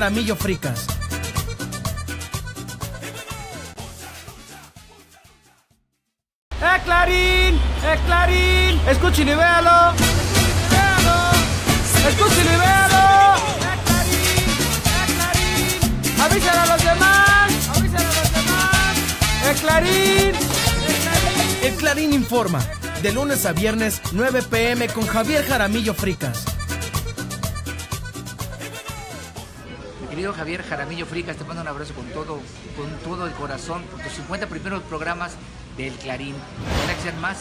Jaramillo Fricas. ¡Eh, Clarín! ¡Eh, Clarín! ¡Escuchen y véalo! ¡Véalo! ¡Escuchen y véalo! ¡Eh, Clarín! ¡Eh, Clarín! ¡Avísale a los demás! ¡Avísale a los demás! ¡Eh, Clarín! ¡Eh, Clarín! El Clarín informa. De lunes a viernes, 9 pm con Javier Jaramillo Fricas. Querido Javier Jaramillo Fricas, te mando un abrazo con todo, con todo el corazón por tus 50 primeros programas del Clarín. Ojalá que sean más,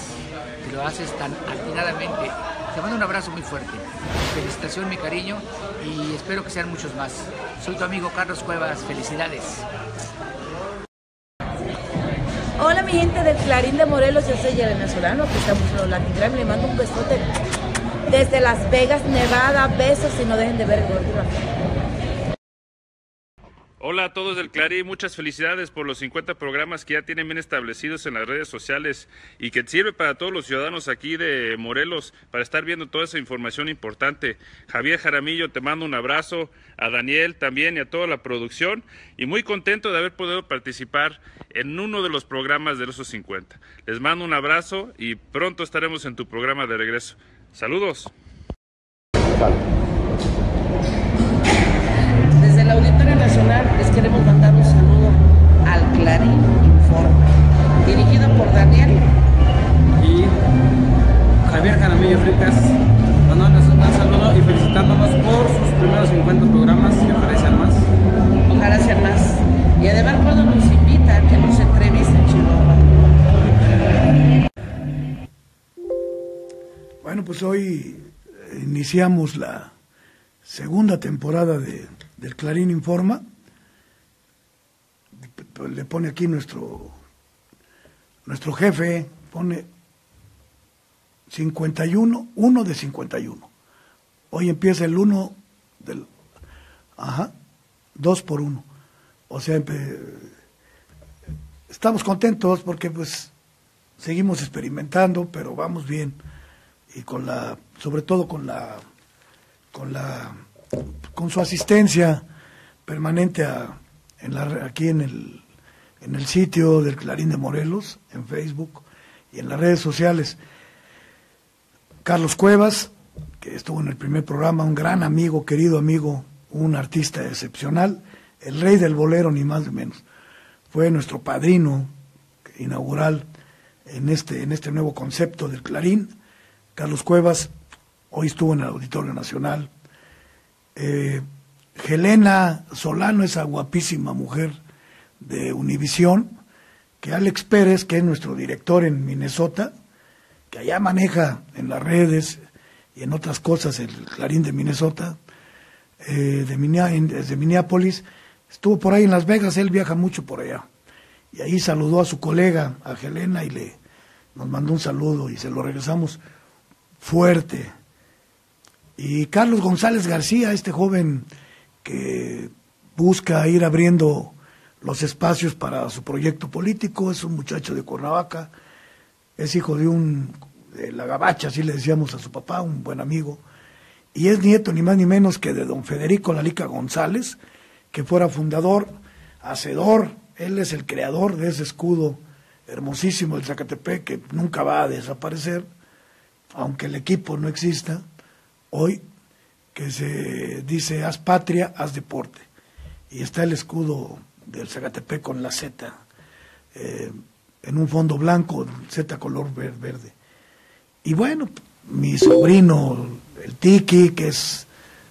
que lo haces tan atinadamente. Te mando un abrazo muy fuerte. Felicitación, mi cariño, y espero que sean muchos más. Soy tu amigo Carlos Cuevas. Felicidades. Hola mi gente del Clarín de Morelos, yo soy el venezolano, que estamos en los Latin le mando un besote desde Las Vegas, Nevada, besos y no dejen de ver gordura. Hola a todos del Clarín, muchas felicidades por los 50 programas que ya tienen bien establecidos en las redes sociales y que sirve para todos los ciudadanos aquí de Morelos para estar viendo toda esa información importante. Javier Jaramillo, te mando un abrazo, a Daniel también y a toda la producción y muy contento de haber podido participar en uno de los programas de esos 50. Les mando un abrazo y pronto estaremos en tu programa de regreso. Saludos. Nacional les queremos mandar un saludo al Clarín Informa, dirigido por Daniel y Javier Jaramillo Fricas, mandándoles un gran saludo y felicitándonos por sus primeros 50 programas, que ojalá sean más. Ojalá sean más. Y además cuando nos invitan que nos entrevisten, Chihuahua. Bueno, pues hoy iniciamos la segunda temporada de, del Clarín Informa. Le pone aquí nuestro, nuestro jefe, pone 51, 1 de 51. Hoy empieza el 1 del... Ajá, 2 por 1. O sea, estamos contentos porque pues seguimos experimentando, pero vamos bien. Y con la, sobre todo con la con la con su asistencia permanente a, en la, aquí en el en el sitio del Clarín de Morelos en Facebook y en las redes sociales Carlos Cuevas que estuvo en el primer programa un gran amigo querido amigo un artista excepcional el rey del bolero ni más ni menos fue nuestro padrino inaugural en este en este nuevo concepto del Clarín Carlos Cuevas hoy estuvo en el Auditorio Nacional. Eh, Helena Solano, esa guapísima mujer de Univisión, que Alex Pérez, que es nuestro director en Minnesota, que allá maneja en las redes y en otras cosas el Clarín de Minnesota, eh, de Minneapolis, estuvo por ahí en Las Vegas, él viaja mucho por allá. Y ahí saludó a su colega, a Helena, y le nos mandó un saludo y se lo regresamos fuerte. Y Carlos González García, este joven que busca ir abriendo los espacios para su proyecto político, es un muchacho de Cuernavaca, es hijo de un, de la gabacha, así le decíamos a su papá, un buen amigo, y es nieto ni más ni menos que de don Federico Lalica González, que fuera fundador, hacedor, él es el creador de ese escudo hermosísimo del Zacatepec que nunca va a desaparecer aunque el equipo no exista, hoy que se dice haz patria, haz deporte. Y está el escudo del Zacatepec con la Z, eh, en un fondo blanco, Z color verde. Y bueno, mi sobrino, el Tiki, que es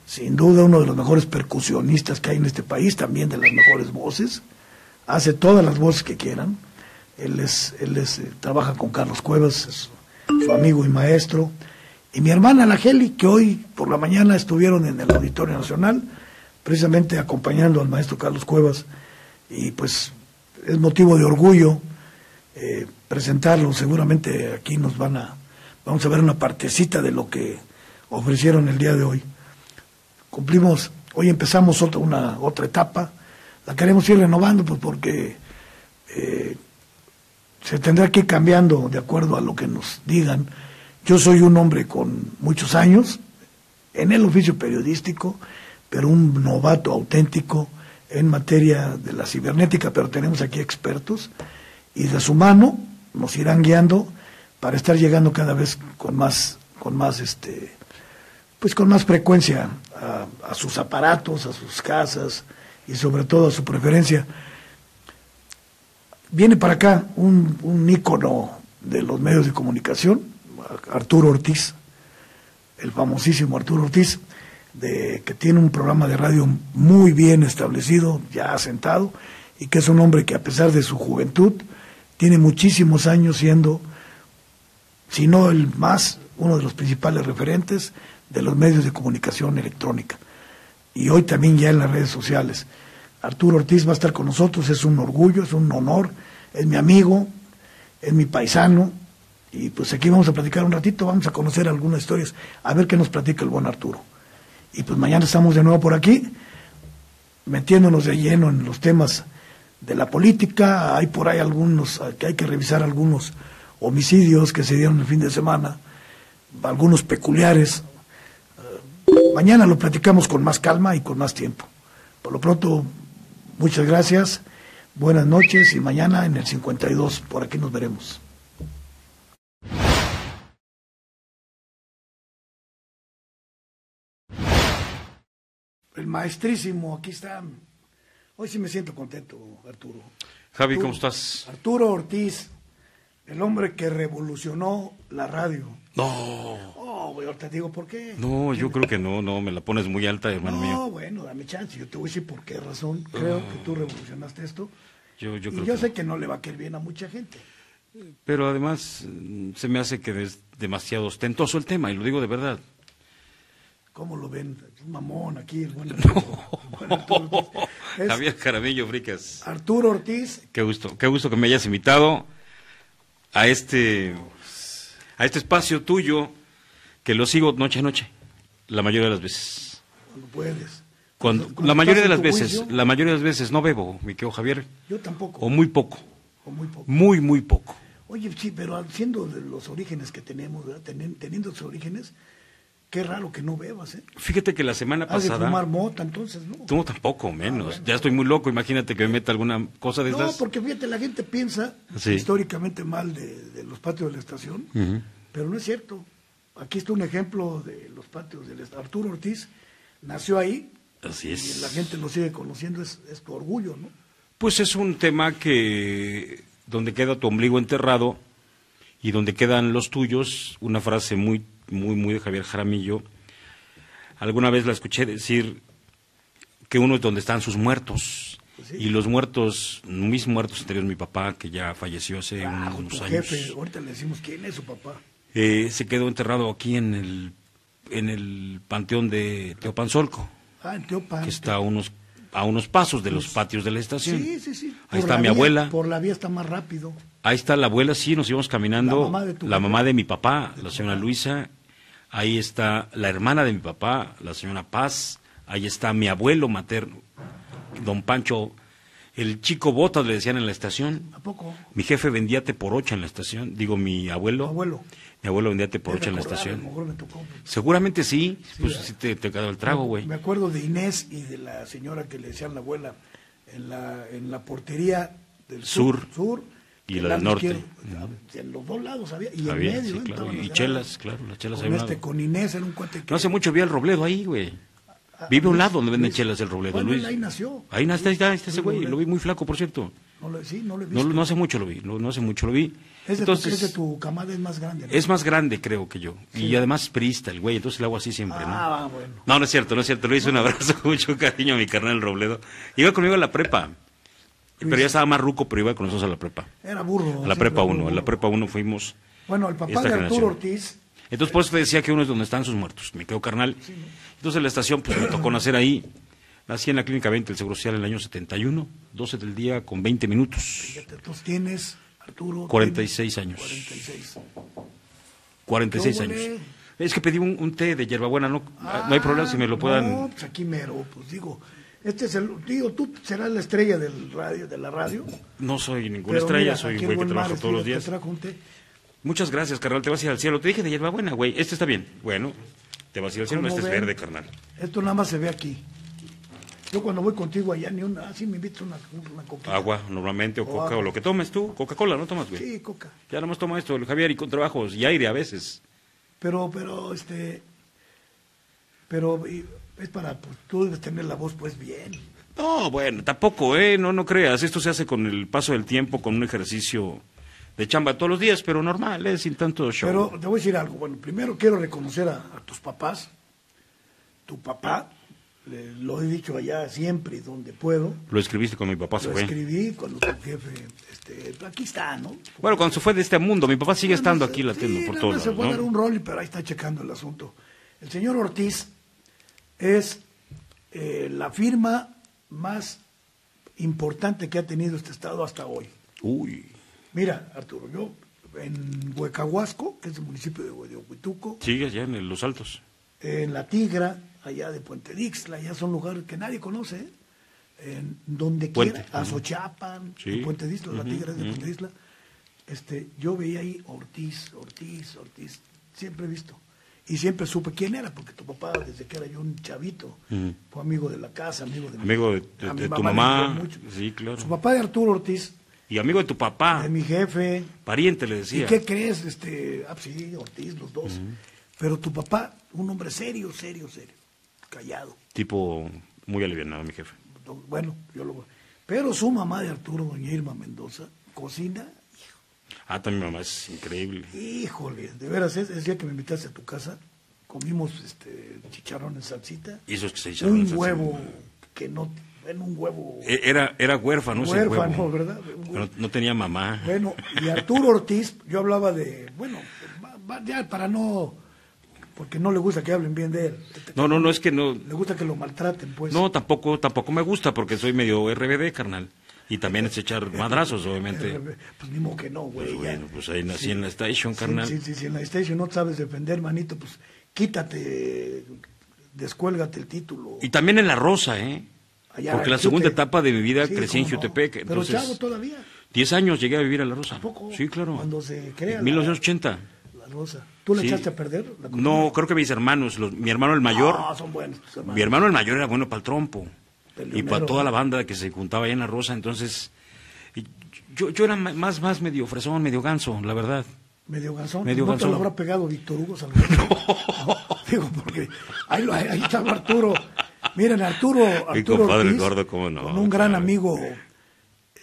sin duda uno de los mejores percusionistas que hay en este país, también de las mejores voces, hace todas las voces que quieran. Él es, él es, eh, trabaja con Carlos Cuevas, es su amigo y maestro, y mi hermana la Geli, que hoy por la mañana estuvieron en el Auditorio Nacional, precisamente acompañando al maestro Carlos Cuevas, y pues es motivo de orgullo eh, presentarlo, seguramente aquí nos van a, vamos a ver una partecita de lo que ofrecieron el día de hoy. Cumplimos, hoy empezamos otra, una, otra etapa, la queremos ir renovando pues porque eh, se tendrá que ir cambiando de acuerdo a lo que nos digan. Yo soy un hombre con muchos años en el oficio periodístico, pero un novato auténtico en materia de la cibernética, pero tenemos aquí expertos y de su mano nos irán guiando para estar llegando cada vez con más, con más este, pues con más frecuencia a, sus aparatos, a sus casas y sobre todo a su preferencia. Viene para acá un, un ícono de los medios de comunicación, Arturo Ortiz, el famosísimo Arturo Ortiz, de, que tiene un programa de radio muy bien establecido, ya asentado, y que es un hombre que a pesar de su juventud, tiene muchísimos años siendo, si no el más, uno de los principales referentes de los medios de comunicación electrónica. Y hoy también ya en las redes sociales. Arturo Ortiz va a estar con nosotros, es un orgullo, es un honor, es mi amigo, es mi paisano, y pues aquí vamos a platicar un ratito, vamos a conocer algunas historias, a ver qué nos platica el buen Arturo. Y pues mañana estamos de nuevo por aquí, metiéndonos de lleno en los temas de la política. Hay por ahí algunos, que hay que revisar algunos homicidios que se dieron el fin de semana, algunos peculiares. Eh, mañana lo platicamos con más calma y con más tiempo. Por lo pronto, muchas gracias, buenas noches y mañana en el 52, por aquí nos veremos. El maestrísimo, aquí está. Hoy sí me siento contento, Arturo. Javi, ¿cómo estás? Arturo Ortiz, el hombre que revolucionó la radio. No. Oh, güey, ahorita digo por qué. No, yo creo que no, no, me la pones muy alta, hermano mío. No, bueno, dame chance, yo te voy a decir por qué razón. Creo que tú revolucionaste esto. Yo, yo creo y yo sé que no le va a querer bien a mucha gente. Pero además se me hace que es demasiado ostentoso el tema, y lo digo de verdad. ¿Cómo lo ven? Un mamón aquí, el buen Arturo. Javier Caramillo Fricas. Arturo Ortiz. Qué gusto, qué gusto que me hayas invitado a este, a este espacio tuyo, que lo sigo noche a noche, la mayoría de las veces. Cuando puedes. Cuando, la mayoría de las veces, la mayoría de las veces no bebo, mi querido Javier. Yo tampoco. O muy poco. O muy poco. Muy, muy poco. Oye, sí, pero siendo de los orígenes que tenemos, teniendo sus orígenes, Qué raro que no bebas, ¿eh? Fíjate que la semana pasada. de fumar mota, entonces, ¿no? Tú tampoco, menos. Ah, ya estoy muy loco, imagínate que me meta alguna cosa de No, porque fíjate, la gente piensa históricamente mal de, los patios de la estación, pero no es cierto. Aquí está un ejemplo de los patios del Arturo Ortiz nació ahí. Así es. Y la gente lo sigue conociendo, es, es tu orgullo, ¿no? Pues es un tema que. donde queda tu ombligo enterrado y donde quedan los tuyos, una frase muy muy, muy de Javier Jaramillo, alguna vez la escuché decir que uno es donde están sus muertos. Y los muertos, mis muertos entre mi papá, que ya falleció hace ah, unos años. Jefe, ahorita le decimos quién es su papá. Eh, se quedó enterrado aquí en el, en el panteón de Teopanzolco. Ah, en Teopan. Que está a unos, a unos pasos de los patios de la estación. Sí, sí, sí. Ahí está mi abuela. Por la vía está más rápido. Ahí está la abuela, sí, nos íbamos caminando. La mamá de, la mamá de mi papá, la señora Luisa, ahí está la hermana de mi papá, la señora Paz, ahí está mi abuelo materno, don Pancho, el chico Botas le decían en la estación. ¿A poco? Mi jefe vendía por ocho en la estación, digo mi abuelo. abuelo. Mi abuelo vendía por ocho en la estación. Seguramente sí, pues sí te, te quedó el trago, güey. Me acuerdo de Inés y de la señora que le decían la abuela en la, en la portería del sur, sur y la del norte. En los dos lados había, y en medio. Sí, claro. Y chelas, claro, las chelas con, este, con Inés era un cuate que... No hace mucho vi el Robledo ahí, güey. Ah, Vive a un lado donde venden chelas el Robledo, Luis. ahí nació. Ahí nació, ahí está, ese güey, lo vi muy flaco, por cierto. No lo, sí, no lo he visto. No, no hace mucho lo vi, no, no hace mucho lo vi. Es de, entonces, tu, tu camada es más grande. ¿no? Es más grande, creo que yo. Y además es priista el güey, entonces le hago así siempre, ah, bueno. No, no es cierto, no es cierto. Le hice un abrazo con mucho cariño a mi carnal Robledo. Iba conmigo a la prepa. Pero ya estaba más ruco, pero iba con nosotros a la prepa. Era burro. A la prepa 1. A la prepa 1 fuimos. Bueno, el papá de Arturo Ortiz. Entonces, por eso te decía que uno es donde están sus muertos. Me quedo carnal. Entonces, en la estación, pues me tocó nacer ahí. Nací en la Clínica 20 del Seguro Social en el año 71, 12 del día con 20 minutos. Fíjate, entonces tienes, Arturo. 46 años. 46. 46 años. Es que pedí un, té de hierbabuena, no, no hay problema si me lo puedan. No, pues aquí mero, pues digo. Este es el, digo, tú serás la estrella del radio, de la radio. No soy ninguna estrella, soy un güey que trabaja todos los días. Muchas gracias, carnal, te vas a ir al cielo. Te dije de hierba buena, güey. Este está bien. Bueno, te vas a ir al cielo, no este es verde, carnal. Esto nada más se ve aquí. Yo cuando voy contigo allá, ni una, así me invitas una, una coquita. Agua, normalmente, o O coca, agua. o lo que tomes tú. Coca-Cola, ¿no tomas, güey? Sí, coca. Ya nomás toma esto, el Javier, y con trabajos, y aire a veces. Pero, pero, este, pero y es para, pues tú debes tener la voz pues bien. No, bueno, tampoco, ¿eh? No, no creas. Esto se hace con el paso del tiempo, con un ejercicio de chamba todos los días, pero normal, ¿eh? Sin tanto show. Pero te voy a decir algo. Bueno, primero quiero reconocer a, a tus papás. Tu papá, le- lo he dicho allá siempre y donde puedo. Lo escribiste con mi papá, se Lo fue. escribí cuando tu jefe, este, aquí está, ¿no? Bueno, cuando se fue de este mundo, mi papá sigue estando aquí latiendo sí, por más se a dar un rol, pero ahí está checando el asunto. El señor Ortiz es eh, la firma más importante que ha tenido este estado hasta hoy. Uy, Mira, Arturo, yo en Huecahuasco, que es el municipio de, de Huituco, sigue allá en el- los altos. en La Tigra, allá de Puente Dixla, allá son lugares que nadie conoce, ¿eh? en donde Puente, quiera, Azochapan, Sí. Puente Dixla, La Tigra es de. Puente Dixla, este, yo veía ahí Ortiz, Ortiz, Ortiz, siempre he visto. Y siempre supe quién era, porque tu papá, desde que era yo un chavito, fue amigo de la casa, amigo de mi- de, de- a mi de tu mamá le mamá, sí, claro. Su papá de Arturo Ortiz, Y amigo de tu papá, de mi jefe, pariente le ¿Y decía. qué crees? Este, ah, sí, Ortiz, los dos. Pero tu papá, un hombre serio, serio, serio, callado. Tipo muy alivianado, mi jefe. No, Bueno, yo lo Pero su mamá de Arturo, doña Irma Mendoza, cocina, Ah, también mi mamá es increíble. híjole, de veras, es- ese día que me invitaste a tu casa, comimos este chicharrón en salsita, Y esos que se echaron en un salsa. huevo que no, bueno, un huevo E- Era, era huérfano ese huérfano, huevo. ¿verdad? No, no tenía mamá. Bueno, y Arturo Ortiz, yo hablaba de, bueno, ya para no, porque no le gusta que hablen bien de él. No, no, no, es que no. Le gusta que lo maltraten, pues. No, tampoco, tampoco me gusta porque soy medio RBD, carnal. Y también es echar madrazos, obviamente. Pues ni modo que no, güey. Pues bueno, pues ahí nací en la station, carnal. Sí, sí, sí, en la station no sabes defender, manito, pues quítate, descuélgate el título. Y también en La Rosa, ¿eh? Allá Porque la segunda etapa de mi vida Sí, crecí en cómo no. Jutepec. Pero Entonces, chavo todavía. 10 años llegué a vivir a La Rosa. poco? Sí, claro. Cuando se crea la- En 1980. La rosa. ¿Tú le Sí. echaste a perder? la No, creo que mis hermanos, los- mi hermano el mayor, Ah, son buenos. hermanos. mi hermano el mayor era bueno para el trompo. Y para toda la banda que se juntaba ahí en La Rosa, entonces yo, yo era más, más medio fresón, medio ganso, la verdad. Medio ganzón. Medio ¿No ganzón. te lo habrá pegado Víctor Hugo Salgado? No, digo, porque ahí, lo- ahí está Arturo. Miren, Arturo, Arturo compadre Ortiz, gordo, cómo no, con un gran claro. amigo. eh,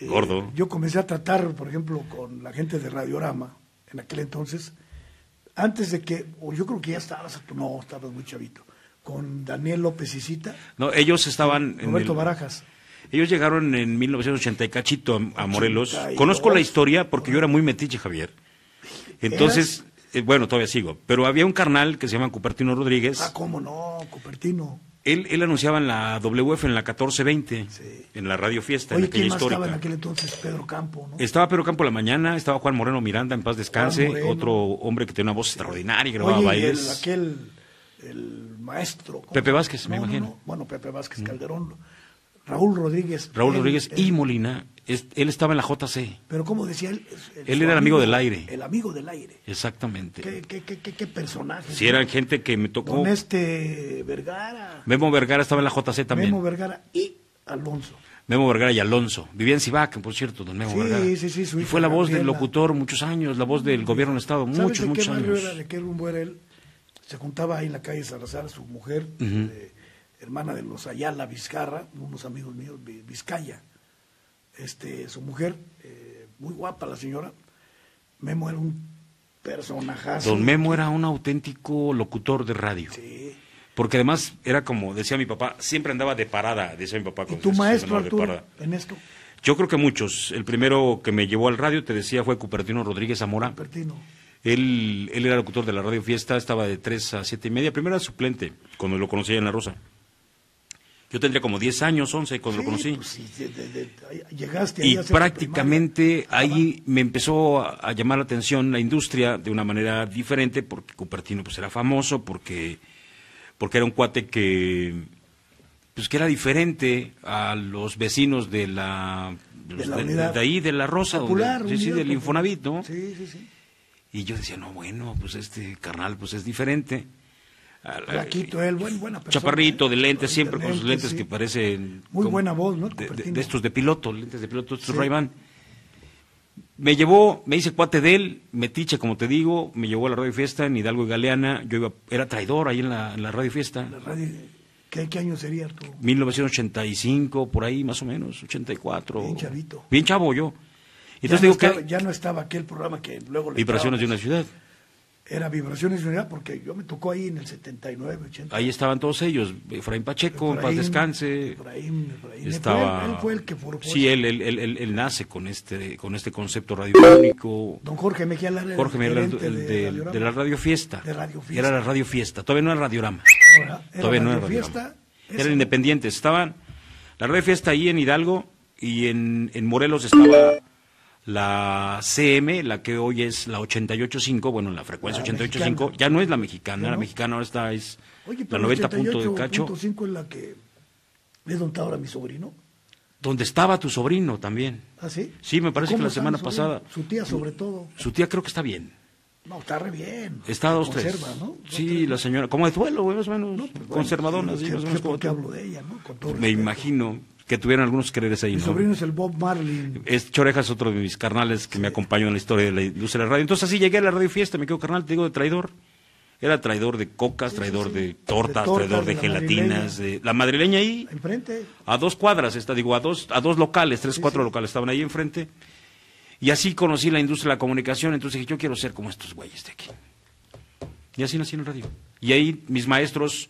Gordo. Yo comencé a tratar, por ejemplo, con la gente de Radiorama, en aquel entonces, antes de que, o yo creo que ya estabas, no, estabas muy chavito, con Daniel López y Cita, No, ellos estaban en Roberto el- Barajas. Ellos llegaron en 1980 y cachito a, Morelos. 82. Conozco la historia porque yo era muy metiche, Javier. Entonces, eh, bueno, todavía sigo. Pero había un carnal que se llama Cupertino Rodríguez. Ah, cómo no, Cupertino. Él, él anunciaba en la WF, en la 1420, Sí. en la Radio Fiesta, Oye, en aquella ¿quién más histórica. estaba en aquel entonces? Pedro Campo, ¿no? Estaba Pedro Campo la mañana, estaba Juan Moreno Miranda, en paz descanse, otro hombre que tenía una voz extraordinaria, grababa Oye, y el, bailes. aquel, el maestro. ¿cómo Pepe? Vázquez, me No, no, imagino. no. Bueno, Pepe Vázquez Calderón. Raúl Rodríguez. Raúl él- Rodríguez él- y Molina, es- él estaba en la JC, Pero como decía él, Él era el amigo del aire. El amigo del aire. exactamente. ¿Qué, qué, qué, qué, qué personaje? Si eran gente que me tocó. Con este Vergara. Memo Vergara estaba en la JC también. Memo Vergara y Alonso. Memo Vergara y Alonso. Vivía en Cibac, por cierto, don Memo Sí, Vergara. sí, sí, su y fue la voz del locutor muchos años, la voz del gobierno del Estado, ¿Sabes muchos, de muchos qué años. era, de qué rumbo era él? Se juntaba ahí en la calle Salazar, su mujer, eh, hermana de los Ayala Vizcarra, unos amigos míos, Vi- Vizcaya. Este, su mujer, eh, muy guapa la señora. Memo era un personajazo. Don Memo era un auténtico locutor de radio. Sí. Porque además era como decía mi papá, siempre andaba de parada, decía mi papá. ¿Y cuando tu maestro Arturo en esto? Yo creo que muchos. El primero que me llevó al radio, te decía, fue Cupertino Rodríguez Zamora. Pertino. Él, él era locutor de la radio Fiesta, estaba de 3 a siete y media. Primero era suplente, cuando lo conocí en La Rosa. Yo tendría como 10 años, 11 cuando Sí, lo conocí. pues sí, de- de- de- llegaste Y prácticamente ahí me empezó a, a llamar la atención la industria de una manera diferente, porque Cupertino pues era famoso, porque, porque era un cuate que pues que era diferente a los vecinos de la De la de, unidad de ahí de la Rosa, donde- Popular, sí, sí, del. Infonavit, ¿no? Sí, sí, sí. Y yo decía, no, bueno, pues este carnal pues es diferente. Flaquito él, buen, buena persona. Chaparrito, ¿eh? de lentes, siempre con sus lentes sí. que parecen... Muy como buena voz, ¿no? De, de- estos de piloto, lentes de piloto, estos Sí. Me llevó, me hice cuate de él, metiche, como te digo, me llevó a la Radio Fiesta en Hidalgo y Galeana. Yo iba, era traidor ahí en la, en la Radio Fiesta. La radio, ¿qué, qué año sería Arturo? 1985, por ahí más o menos, 84. Bien chavito. Bien chavo yo. Ya, Entonces no digo estaba, que ya no estaba aquel programa que luego le vibraciones de una ciudad. Era Vibraciones de Unidad porque yo me tocó ahí en el 79, 80. Ahí estaban todos ellos, Efraín Pacheco, en paz Efraín, descanse. Efraín, Efraín. Estaba, Él, él fue el que forjó. Sí, él, él, él, él- nace con este, con este concepto radiofónico. Don Jorge Mejía Lara Jorge el gerente el de de, de la Radio Fiesta. De Radio Fiesta. Era la Radio Fiesta, todavía no era Radiorama. Ahora, era todavía no era Radio Radiorama. Fiesta, Eran independientes. Estaban la Radio Fiesta ahí en Hidalgo y en, en Morelos estaba la CM, la que hoy es la 88.5, bueno, la frecuencia La 88.5, mexicana. ya no es la mexicana, ¿No? la mexicana ahora está es Oye, la pero 90 punto de cacho. 88.5 es la que es donde está ahora mi sobrino. Donde estaba tu sobrino también. ¿Ah, sí? Sí, me parece que ¿Cómo la semana pasada. Su tía, sobre todo. Su tía creo que está bien. No, está re bien. Está dos, tres. Conserva, ¿no? Sí, la señora, como de duelo, güey, más o menos. Bueno, conservadona, sí, sí, más o sé menos por como qué tú. hablo de ella, ¿no? Con todo Me respeto. imagino que tuvieran algunos quereres ahí, Mi ¿no? sobrino es el Bob Marlin. Es Choreja es otro de mis carnales que me acompañó en la historia de la industria de la radio. Entonces así llegué a la radio fiesta, me quedo carnal, te digo, de traidor. Era traidor de cocas, traidor de tortas, De tortas, traidor de, de la gelatinas, de la madrileña ahí, Enfrente. a dos cuadras, está, digo, a dos, a dos locales, tres, cuatro locales estaban ahí enfrente. Y así conocí la industria de la comunicación, entonces dije, yo quiero ser como estos güeyes de aquí. Y así nací en el radio. Y ahí mis maestros,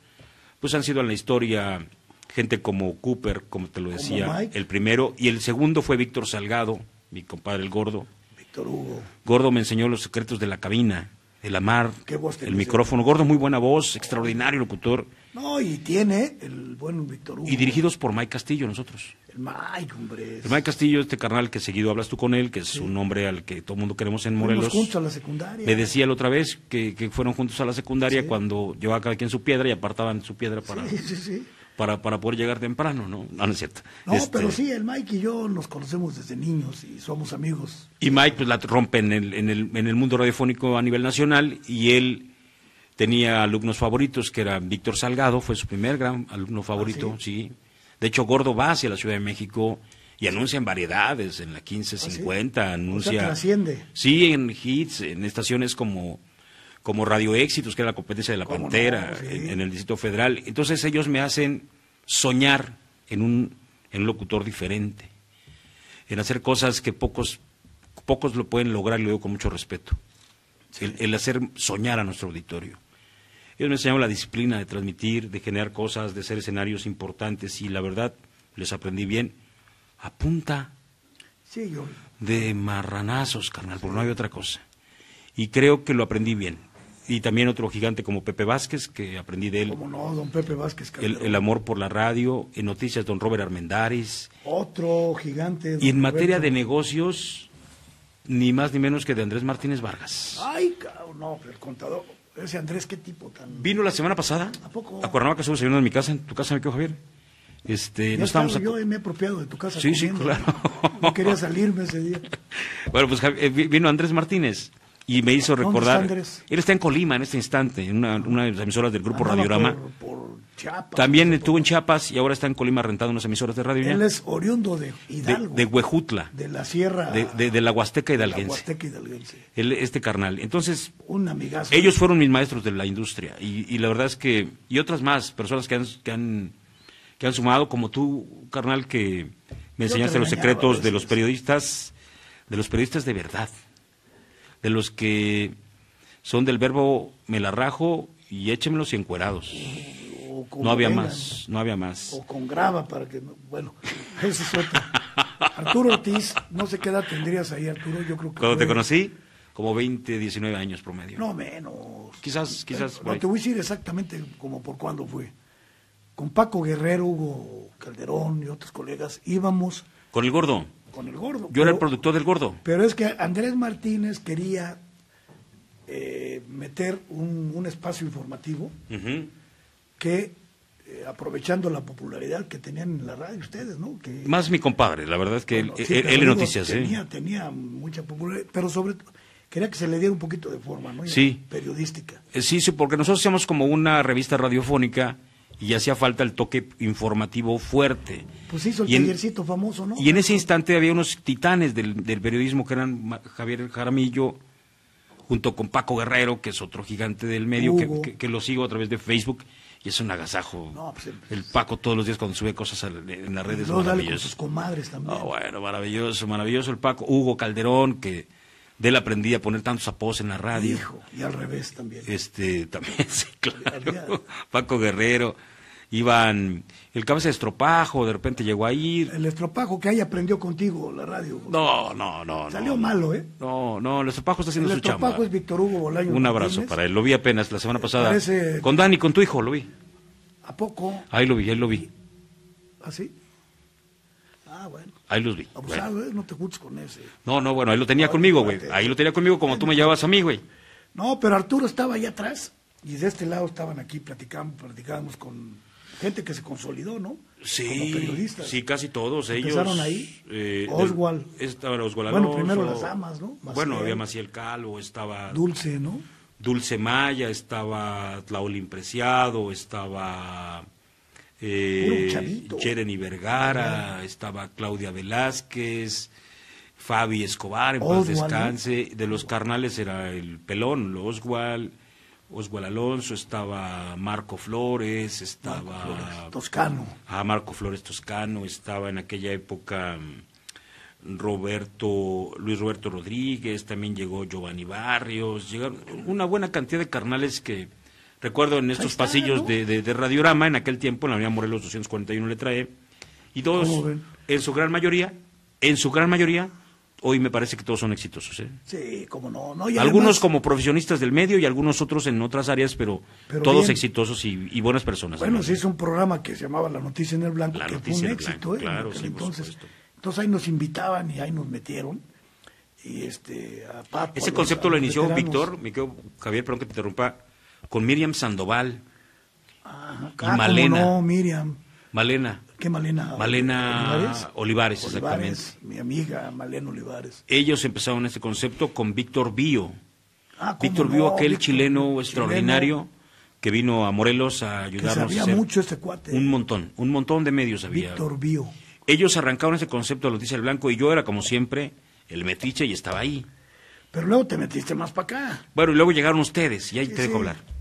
pues han sido en la historia gente como Cooper, como te lo decía, el primero, y el segundo fue Víctor Salgado, mi compadre el gordo. Víctor Hugo. Gordo me enseñó los secretos de la cabina, el amar, Qué voz el micrófono. Gordo, muy buena voz, extraordinario locutor. No, y tiene el buen Víctor Hugo. Y dirigidos por Mike Castillo, nosotros. El Mike, hombre. El Mike Castillo, este carnal que seguido hablas tú con él, que es un hombre al que todo el mundo queremos en Fuimos Morelos. juntos a la secundaria. Me decía la otra vez que, que fueron juntos a la secundaria cuando llevaba cada quien su piedra y apartaban su piedra para, Sí, sí, sí. Para, para poder llegar temprano, ¿no? No, no es cierto. No, Este, pero sí, el Mike y yo nos conocemos desde niños y somos amigos. Y Mike pues la rompe en el, en el, en el mundo radiofónico a nivel nacional y él tenía alumnos favoritos que era Víctor Salgado, fue su primer gran alumno favorito, sí? De hecho, Gordo va hacia la Ciudad de México y anuncia en variedades, en la 1550, anuncia... trasciende. Sí, en hits, en estaciones como, como Radio Éxitos, que era la competencia de la. Pantera, Sí. en, en el Distrito Federal. Entonces ellos me hacen soñar en un, en un locutor diferente, en hacer cosas que pocos, pocos lo pueden lograr, y lo digo con mucho respeto. El, el hacer soñar a nuestro auditorio. Ellos me enseñaron la disciplina de transmitir, de generar cosas, de hacer escenarios importantes y la verdad les aprendí bien a punta Sí, yo. de marranazos, carnal, porque no hay otra cosa. Y creo que lo aprendí bien. Y también otro gigante como Pepe Vázquez, que aprendí de él Como no, don Pepe Vázquez el, amor por la radio, en noticias don Robert Armendáriz, Otro gigante. y en materia de negocios, ni más ni menos que de Andrés Martínez Vargas. Ay, cabrón, no, el contador. Ese Andrés, qué tipo tan. Vino la semana pasada ¿A poco? a Cuernavaca, estuvo desayunando en mi casa, en tu casa, mi querido Javier. Este, no estábamos estaba, ac- yo me he apropiado de tu casa. Sí, sí, claro. No quería salirme ese día. Bueno, pues eh, vi- vino Andrés Martínez y me hizo ¿Dónde recordar. está Andrés? Él está en Colima en este instante, en una, una de las emisoras del grupo Andaba Radiorama. Por, por Chiapas. También estuvo en Chiapas y ahora está en Colima rentando unas emisoras de radio Él es oriundo de de, Hidalgo. de Huejutla, de la Sierra. de, de- de la Huasteca de la hidalguense. Huasteca hidalguense. Él- este carnal. Entonces, Un amigazo. ellos fueron mis maestros de la industria y, y la verdad es que, y otras más, personas que han, que han, que han sumado, como tú, carnal, que me enseñaste te los secretos de los periodistas, de los periodistas de verdad, de los que son del verbo me la rajo y échemelos y encuerados. O No había más, no había más. O con grava para que. no- Bueno, ese es otro. Arturo Ortiz, no sé qué edad tendrías ahí, Arturo. Yo creo que. Cuando te fue- conocí, como 20, 19 años promedio. No menos. Quizás, quizás. No, te voy a decir exactamente como por cuándo fue. Con Paco Guerrero, Hugo Calderón y otros colegas íbamos Con el gordo. Con el gordo. Yo era el productor del gordo. Pero es que Andrés Martínez quería eh, meter un, un espacio informativo que, eh, aprovechando la popularidad que tenían en la radio ustedes, ¿no? Que, Más mi compadre, la verdad es que bueno, él, sí, él- pero él en digo, noticias, tenía, ¿eh? tenía mucha popularidad, pero sobre quería que se le diera un poquito de forma, ¿no? Sí. Periodística. Eh, Sí, sí, porque nosotros hacíamos como una revista radiofónica y hacía falta el toque informativo fuerte. Pues hizo el Y en- tallercito famoso, ¿no? Y en ese instante había unos titanes del, del periodismo que eran Javier Jaramillo, junto con Paco Guerrero, que es otro gigante del medio, que, Hugo. que- que lo sigo a través de Facebook, y es un agasajo. No, pues, el- el Paco todos los días cuando sube cosas en las redes, luego dale con sus comadres también. Ah, bueno, maravilloso, maravilloso el Paco. Hugo Calderón, que de él aprendí a poner tantos apodos en la radio. Hijo, y al revés también. Este, también, sí, claro. Paco Guerrero. Iban, el cabeza de estropajo, de repente llegó a ir. El estropajo que ahí aprendió contigo la radio. No, no, no. Salió no. malo, ¿eh? No, no, el estropajo está haciendo El su chamba. estropajo es Víctor Hugo Bolaño. Un abrazo Martínez. para él. Lo vi apenas la semana pasada. Parece- Con Dani, con tu hijo, lo vi. ¿A poco? Ahí lo vi, ahí lo vi. ¿Así? Ah, bueno. Ahí los vi. Abusado, Bueno. ¿eh? No te juntes con ese. No, no, bueno, ahí lo tenía conmigo, güey. Ahí lo tenía conmigo como tú me llevabas a mí, güey. No, pero Arturo estaba allá atrás y de este lado estaban aquí platicando, platicábamos con gente que se consolidó, ¿no? Sí, Como periodistas. sí, casi todos ellos. Empezaron ahí. eh, Oswald. Estaba Oswald Bueno, Alonso. primero las amas, ¿no? Maciel. Bueno, había Maciel Calvo, estaba Dulce, ¿no? Dulce Maya, estaba Tlaolín Preciado, estaba eh. Jeremy Vergara, estaba Claudia Velázquez, Fabi Escobar, en paz descanse. De los carnales era el pelón, Oswald, Oswald Alonso, estaba Marco Flores, estaba... Flores, Toscano. a Marco Flores Toscano, estaba en aquella época mm, Roberto, Luis Roberto Rodríguez, también llegó Giovanni Barrios, llegaron una buena cantidad de carnales que recuerdo en estos está, pasillos ¿no? de, de- de Radiorama, en aquel tiempo, en la Avenida Morelos 241 le trae, y todos, ¿Cómo ven? en su gran mayoría, en su gran mayoría, hoy me parece que todos son exitosos. ¿eh? Sí, como no. no y algunos además, como profesionistas del medio y algunos otros en otras áreas, pero, Pero todos bien. exitosos y, y buenas personas. Bueno, se hizo un programa que se llamaba La Noticia en el Blanco, La que fue un éxito, Blanco, ¿eh? claro, En sí, entonces. Entonces ahí nos invitaban y ahí nos metieron. Y este, a Paco, a Ese los- concepto a lo inició veteranos. Víctor, me quedo, Javier, perdón que te interrumpa, con Miriam Sandoval. Y ah, cómo Malena. No, Miriam. Malena. ¿Qué Malena? Malena Olivares, exactamente. Mi amiga Malena Olivares. Ellos empezaron este concepto con Víctor Bío. Ah, Víctor no, Bío, aquel Víctor, chileno chileno, extraordinario que vino a Morelos a ayudarnos sabía a hacer mucho este cuate. un montón, un montón de medios había. Víctor Bío. Ellos arrancaron ese concepto de la noticia del blanco y yo era como siempre el metiche y estaba ahí. Pero luego te metiste más para acá. Bueno, y luego llegaron ustedes y ahí Sí, te dejo sí. hablar.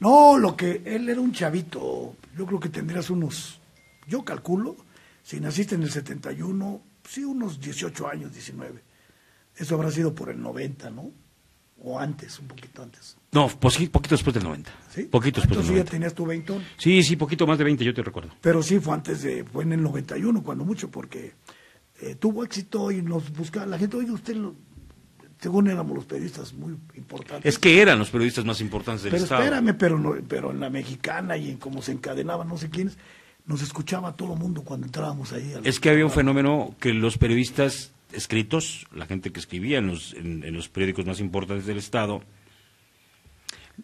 No, lo que él era un chavito. Yo creo que tendrías unos, yo calculo, si naciste en el 71, sí, unos 18 años, 19. Eso habrá sido por el 90, ¿no? O antes, un poquito antes. No, poqui- poquito después del 90. ¿Sí? Poquito después del Entonces ya 90. tenías tu 20. Sí, sí, poquito más de 20, yo te recuerdo. Pero sí fue antes de, fue en el 91, cuando mucho, porque eh, tuvo éxito y nos buscaba la gente, oye, usted, lo- según éramos los periodistas muy importantes. Es que eran los periodistas más importantes del pero Estado. espérame, pero, no- pero en la mexicana y en cómo se encadenaban no sé quiénes, nos escuchaba todo el mundo cuando entrábamos ahí. Es que había un fenómeno que los periodistas escritos, la gente que escribía en los, en, en los periódicos más importantes del Estado,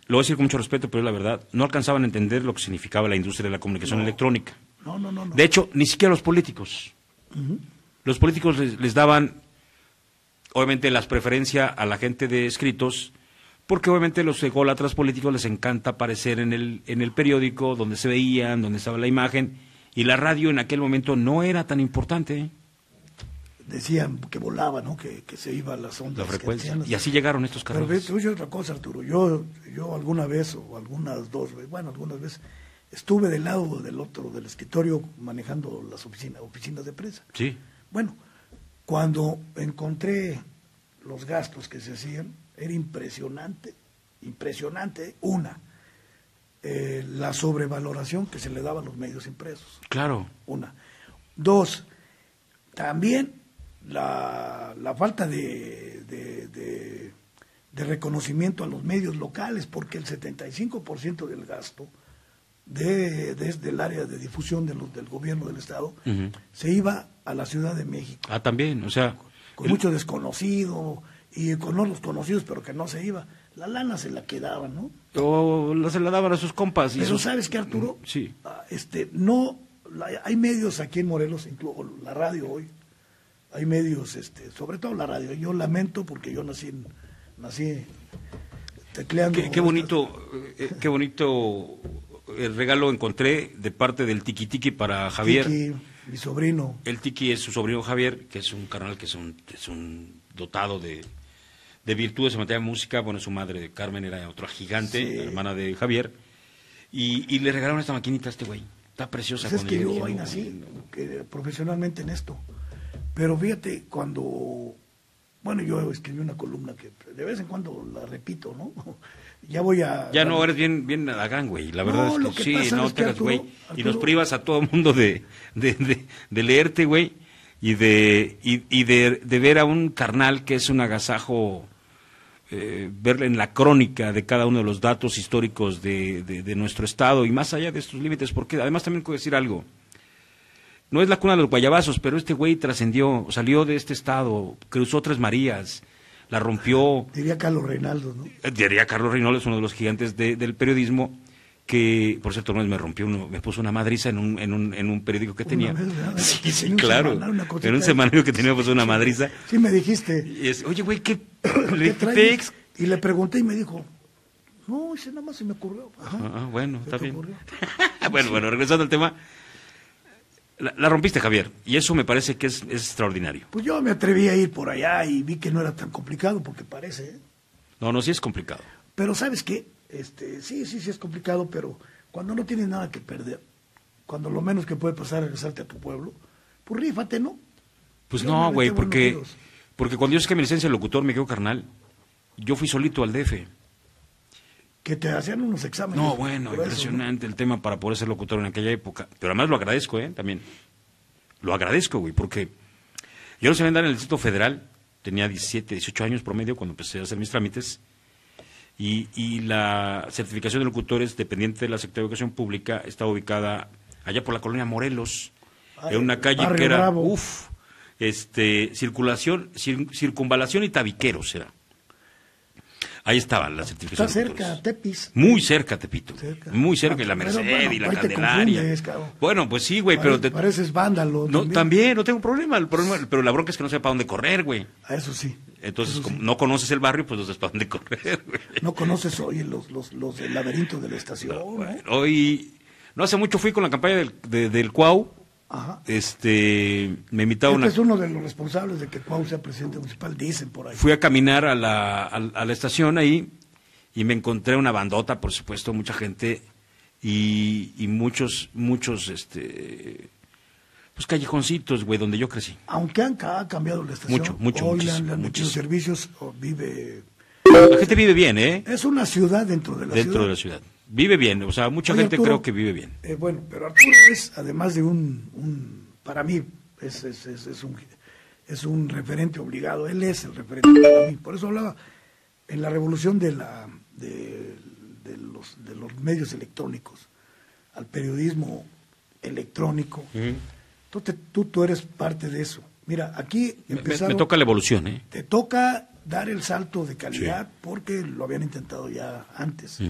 lo voy a decir con mucho respeto, pero es la verdad, no alcanzaban a entender lo que significaba la industria de la comunicación electrónica. No, no, no. no. De hecho, ni siquiera los políticos. Los políticos les, les daban, obviamente, las preferencias a la gente de escritos, porque obviamente los ególatras políticos les encanta aparecer en el, en el periódico, donde se veían, donde estaba la imagen, y la radio en aquel momento no era tan importante, ¿eh? Decían que volaba, ¿no? Que, que se iba a las ondas. la frecuencia. las- Y así llegaron estos Pero carros. a decir otra cosa, Arturo. Yo, yo alguna vez, o algunas dos veces, bueno, algunas veces, estuve del lado del otro, del escritorio, manejando las oficinas, oficinas de prensa. Sí. Bueno, cuando encontré los gastos que se hacían, era impresionante, impresionante. Una, eh, la sobrevaloración que se le daba a los medios impresos. Claro. Una. Dos, también la, la falta de, de, de- de reconocimiento a los medios locales, porque el 75% del gasto de, desde el área de difusión de los, del gobierno del Estado se iba a la Ciudad de México, Ah, también, o sea, con el- mucho desconocido y con otros conocidos, pero que no se iba. La lana se la quedaban, ¿no? o la- se la daban a sus compas. y Pero sus- ¿sabes qué, Arturo? Sí. Ah, Este, no, la- hay medios aquí en Morelos, incluso la radio hoy, hay medios, este, sobre todo la radio. Yo lamento porque yo nací nací tecleando. Qué, qué bonito, eh, qué bonito el regalo encontré de parte del Tiki Tiki para Javier. Tiki, mi sobrino. El Tiki es su sobrino Javier, que es un carnal que es un, es un dotado de, de virtudes en materia de música. Bueno, su madre, Carmen, era otra gigante, Sí. hermana de Javier. Y, y le regalaron esta maquinita a este güey. Está preciosa. Pues es que yo nací profesionalmente en esto. Pero fíjate, cuando. Bueno, yo escribí una columna que de vez en cuando la repito, ¿no? Ya voy a. Ya no, eres bien, bien Adagán, güey. La verdad No, es que, que sí, no te güey. Y nos privas a todo el mundo de, de, de, de leerte, güey. Y de, y, y de, de ver a un carnal que es un agasajo, eh, verle en la crónica de cada uno de los datos históricos de, de, de nuestro estado y más allá de estos límites, porque además también puedo decir algo. No es la cuna de los guayabazos, pero este güey trascendió, salió de este estado, cruzó Tres Marías, la rompió, Diría Carlos Reinaldo, ¿no? eh, diría Carlos Reynold, es uno de los gigantes de- del periodismo, que, por cierto, una vez me rompió, uno, me puso una madriza en un, en un, en un periódico que tenía. Sí, sí, claro. En un semanario que tenía pues una madriza. Sí, me dijiste. Y es, oye, güey, ¿qué? ¿Qué. Y le pregunté y me dijo, no, ese nada más se me ocurrió. Ajá. Ah, bueno, ¿Se está bien. bueno, bueno, regresando al tema. La, la rompiste, Javier, y eso me parece que es, es extraordinario. Pues yo me atreví a ir por allá y vi que no era tan complicado, porque parece. ¿eh? No, no, sí es complicado. Pero ¿sabes qué? Este, sí, sí, sí es complicado, pero cuando no tienes nada que perder, cuando lo menos que puede pasar es regresarte a tu pueblo, pues rífate, ¿no? Pues Yo no, güey, porque, porque cuando yo saqué mi licencia de locutor, me quedó carnal. Yo fui solito al DF. Que te hacían unos exámenes. No, bueno, impresionante el tema para poder ser locutor en aquella época. Pero además lo agradezco, ¿eh? También. Lo agradezco, güey, porque yo no sabía andar en el Distrito Federal. Tenía 17, 18 años promedio cuando empecé a hacer mis trámites. Y, y la certificación de locutores dependiente de la Secretaría de Educación Pública está ubicada allá por la colonia Morelos, Ay, en una calle que era, Bravo. uff, este, circulación, cir- circunvalación y tabiqueros era. Ahí estaba la certificación. Está cerca, Tepis. Muy cerca, Tepito. Cerca. Muy cerca, y la Ah, pero Merced bueno, y la Candelaria. Bueno, pues sí, güey, pero... Te- Pareces vándalo. no, también. no tengo problema. El problema, pero la bronca es que no sé para dónde correr, güey. A eso sí. Entonces, como sí. no conoces el barrio, pues no sabes para dónde correr, güey. No conoces, oye, los, los, los del laberinto de la estación, ¿no? Bueno, hoy, no hace mucho fui con la campaña del, de- del Cuau. Ajá. Este, me invitaron Este es uno de los responsables de que Cuau sea presidente municipal, dicen por ahí. Fui a caminar a la, a, a la estación ahí y me encontré una bandota, por supuesto, mucha gente y, y muchos, muchos, este, pues callejoncitos, güey, donde yo crecí. Aunque han, ha cambiado la estación. Mucho, mucho, Hoy le han, muchísimo, le han metido muchísimo. servicios, o vive... La gente vive bien, ¿eh? Es una ciudad dentro de la Dentro ciudad. de la ciudad. Vive bien, o sea, mucha Oye, gente Arturo, creo que vive bien. eh, bueno, pero Arturo es, además de un, un para mí, es, es, es, es un, es un referente obligado. Él es el referente para mí. Por eso hablaba en la revolución de, la, de, de los, de los medios electrónicos al periodismo electrónico. tú, te- tú, tú eres parte de eso. Mira, aquí me- empezaron, me toca la evolución, ¿eh? te toca dar el salto de calidad porque lo habían intentado ya antes,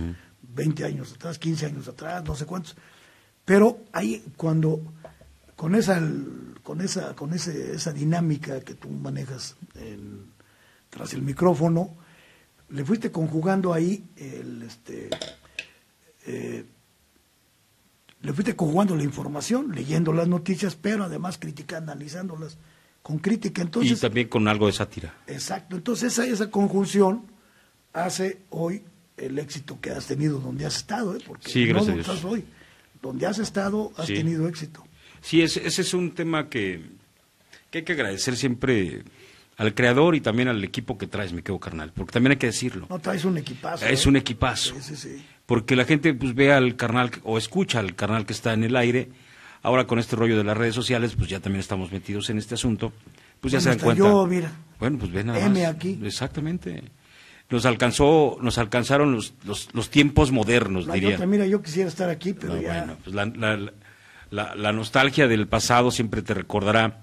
20 años atrás, 15 años atrás, no sé cuántos. Pero ahí cuando con esa con esa con ese, esa dinámica que tú manejas en- tras el micrófono, le fuiste conjugando ahí el este eh, le fuiste conjugando la información, leyendo las noticias, pero además criticando, analizándolas con crítica. Entonces, y también con algo de sátira. Exacto, entonces esa, esa conjunción hace hoy el éxito que has tenido donde has estado, ¿eh? porque Sí, no estás hoy. Donde has estado has Sí. tenido éxito. Sí, ese, ese es un tema que, que hay que agradecer siempre al creador y también al equipo que traes, me quedo carnal, porque también hay que decirlo. No traes un equipazo. Es ¿eh? un equipazo. Sí, sí, sí. Porque la gente pues ve al carnal o escucha al carnal que está en el aire. Ahora con este rollo de las redes sociales, pues ya también estamos metidos en este asunto. Pues ya se dan cuenta. yo, mira. Bueno, pues ven nada M más. aquí. Exactamente. Nos alcanzó, nos alcanzaron los, los, los tiempos modernos, La diría. otra, mira, yo quisiera estar aquí, pero No, ya. bueno, pues la, la- la- la nostalgia del pasado siempre te recordará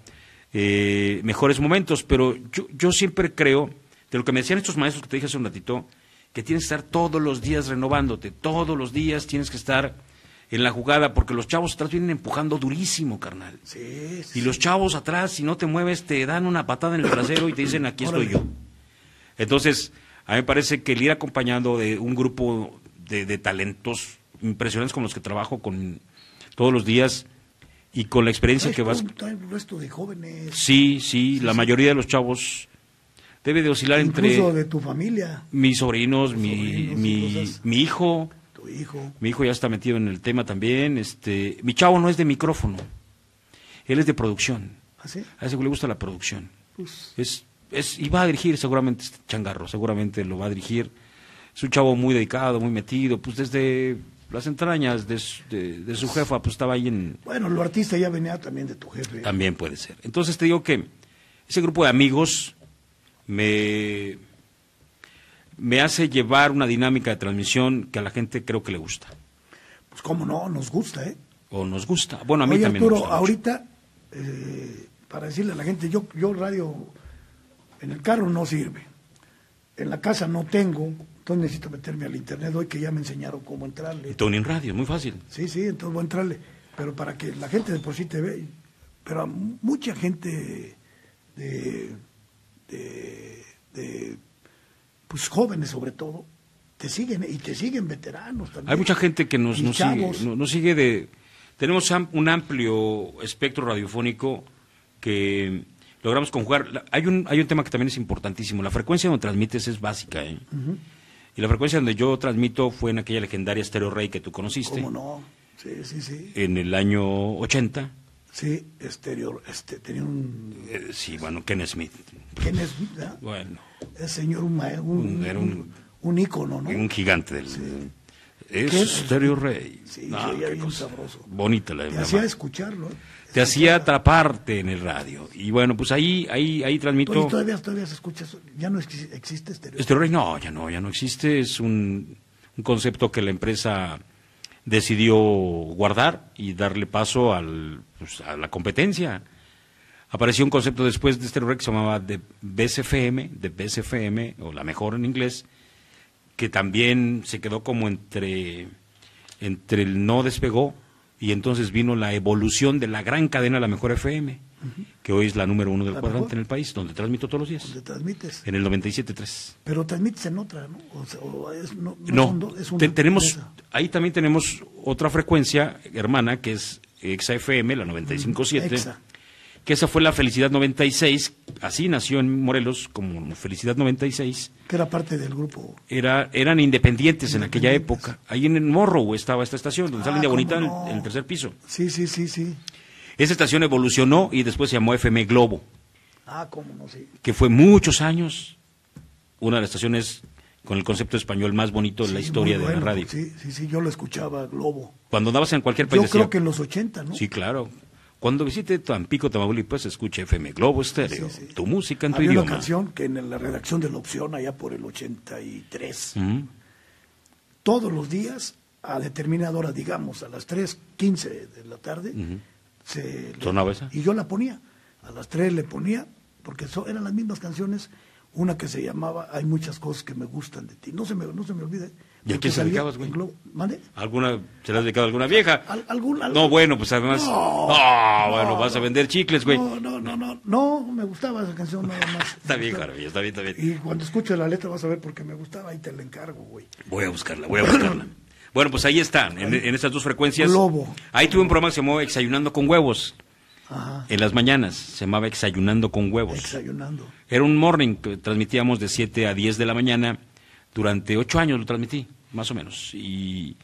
eh, mejores momentos, pero yo, yo siempre creo, de lo que me decían estos maestros que te dije hace un ratito, que tienes que estar todos los días renovándote, todos los días tienes que estar en la jugada, porque los chavos atrás vienen empujando durísimo, carnal. Sí, sí, Y los chavos atrás, si no te mueves, te dan una patada en el trasero y te dicen, aquí estoy yo. Entonces, A mí me parece que el ir acompañando de un grupo de, de talentos impresionantes con los que trabajo con todos los días y con la experiencia que vas... un resto de jóvenes, Sí, sí, la mayoría de los chavos debe de oscilar entre incluso de tu familia, mis sobrinos, mi, sobrinos mi, mi hijo, tu hijo. mi hijo ya está metido en el tema también. Este, mi chavo no es de micrófono, él es de producción. ¿Así? A ese le gusta la producción. Pues, Es, es, y va a dirigir seguramente este changarro, seguramente lo va a dirigir. Es un chavo muy dedicado, muy metido, pues desde las entrañas de, su- de, de su jefa, pues estaba ahí en... bueno, lo artista ya venía también de tu jefe. También puede ser. Entonces te digo que ese grupo de amigos me, me hace llevar una dinámica de transmisión que a la gente creo que le gusta. Pues cómo no, nos gusta, ¿eh? O nos gusta. Bueno, a mí Oye, también me Arturo, gusta mucho. ahorita, eh, para decirle a la gente, yo, yo radio en el carro no sirve. En la casa no tengo, entonces necesito meterme al internet hoy que ya me enseñaron cómo entrarle. Y Tony en radio, es muy fácil. Sí, sí, entonces voy a entrarle. Pero para que la gente de por sí te ve, pero a mucha gente de, de, de, pues jóvenes sobre todo, te siguen y te siguen veteranos también. Hay mucha gente que nos, nos sigue, chavos. no- nos sigue de... Tenemos un amplio espectro radiofónico que logramos conjugar. Hay un, hay un tema que también es importantísimo. La frecuencia donde transmites es básica. ¿eh? Y la frecuencia donde yo transmito fue en aquella legendaria Stereo Rey que tú conociste. ¿Cómo no? Sí, sí, sí. En el año 80. Sí, exterior, este, tenía un... Eh, sí, bueno, Ken Smith. ¿Quién es? verdad? Bueno, El señor, un, un, era un- un ícono, ¿no? un gigante del... Es ¿Qué? Stereo Rey. Sí, Ah, se oía qué cosa. sabroso. Bonita la Te la- hacía escucharlo. ¿eh? Te hacía atraparte en el radio. Y bueno, pues ahí, ahí, ahí transmito... Oye, todavía, todavía se escucha eso. Ya no exi- existe este. Stereo Rey no, ya no, ya no existe. Es un, un concepto que la empresa decidió guardar y darle paso al, pues, a la competencia. Apareció un concepto después de Stereo que se llamaba de BSFM, de BSFM, o la mejor en inglés, que también se quedó como entre, entre el no despegó y entonces vino la evolución de la gran cadena La Mejor FM, que hoy es la número uno del La cuadrante mejor. en el país, donde transmito todos los días, Donde transmites. en el 97.3. Pero transmites en otra, ¿no? O sea, o es, no, no No, son dos, es una te- tenemos, empresa. ahí también tenemos otra frecuencia hermana que es Exa FM, la 95.7, Exa. Que esa fue la Felicidad 96, así nació en Morelos como Felicidad 96, Que era parte del grupo. era, eran independientes en aquella época. Ahí en Morrow estaba esta estación, donde Ah, sale India cómo Bonita, en el- no. en el tercer piso. Sí, sí, sí, sí. Esa estación evolucionó y después se llamó FM Globo, Ah, cómo no, sí. que fue muchos años una de las estaciones con el concepto español más bonito de la historia de la radio. Sí, sí, sí, yo lo escuchaba, Globo. Cuando andabas en cualquier país Yo decía, creo que en los 80, ¿no? Sí, claro. Cuando visite Tampico, Tamaulipas, escuche FM Globo Estéreo, Sí, sí. tu música en tu Había una idioma. canción que en la redacción de la opción, allá por el 83, Ujú. todos los días, a determinada hora, digamos, a las 3.15 de la tarde, se le- ¿Sonaba esa? Y yo la ponía. A las 3 le ponía, porque so- eran las mismas canciones, una que se llamaba Hay muchas cosas que me gustan de ti. No se me, no se me olvide. ¿Y a quién se dedicabas, güey? ¿Alguna, ¿Se la has dedicado a alguna vieja? Al- algún- No, algún- bueno, pues además... No, Ah, bueno, no, vas a no. vender chicles, güey. No, no, no, no, no, me gustaba esa canción nada más. Está bien, Jaramillo, está bien, está bien. Y cuando escucho la letra vas a ver por qué me gustaba y te la encargo, güey. Voy a buscarla, voy a buscarla. Bueno, pues ahí están, en, en estas dos frecuencias. Globo. Ahí tuve un programa que se llamó Exayunando con Huevos. Ajá. En las mañanas se llamaba Exayunando con Huevos. Desayunando. Era un morning que transmitíamos de 7 a 10 de la mañana. Durante ocho años lo transmití, más o menos. Y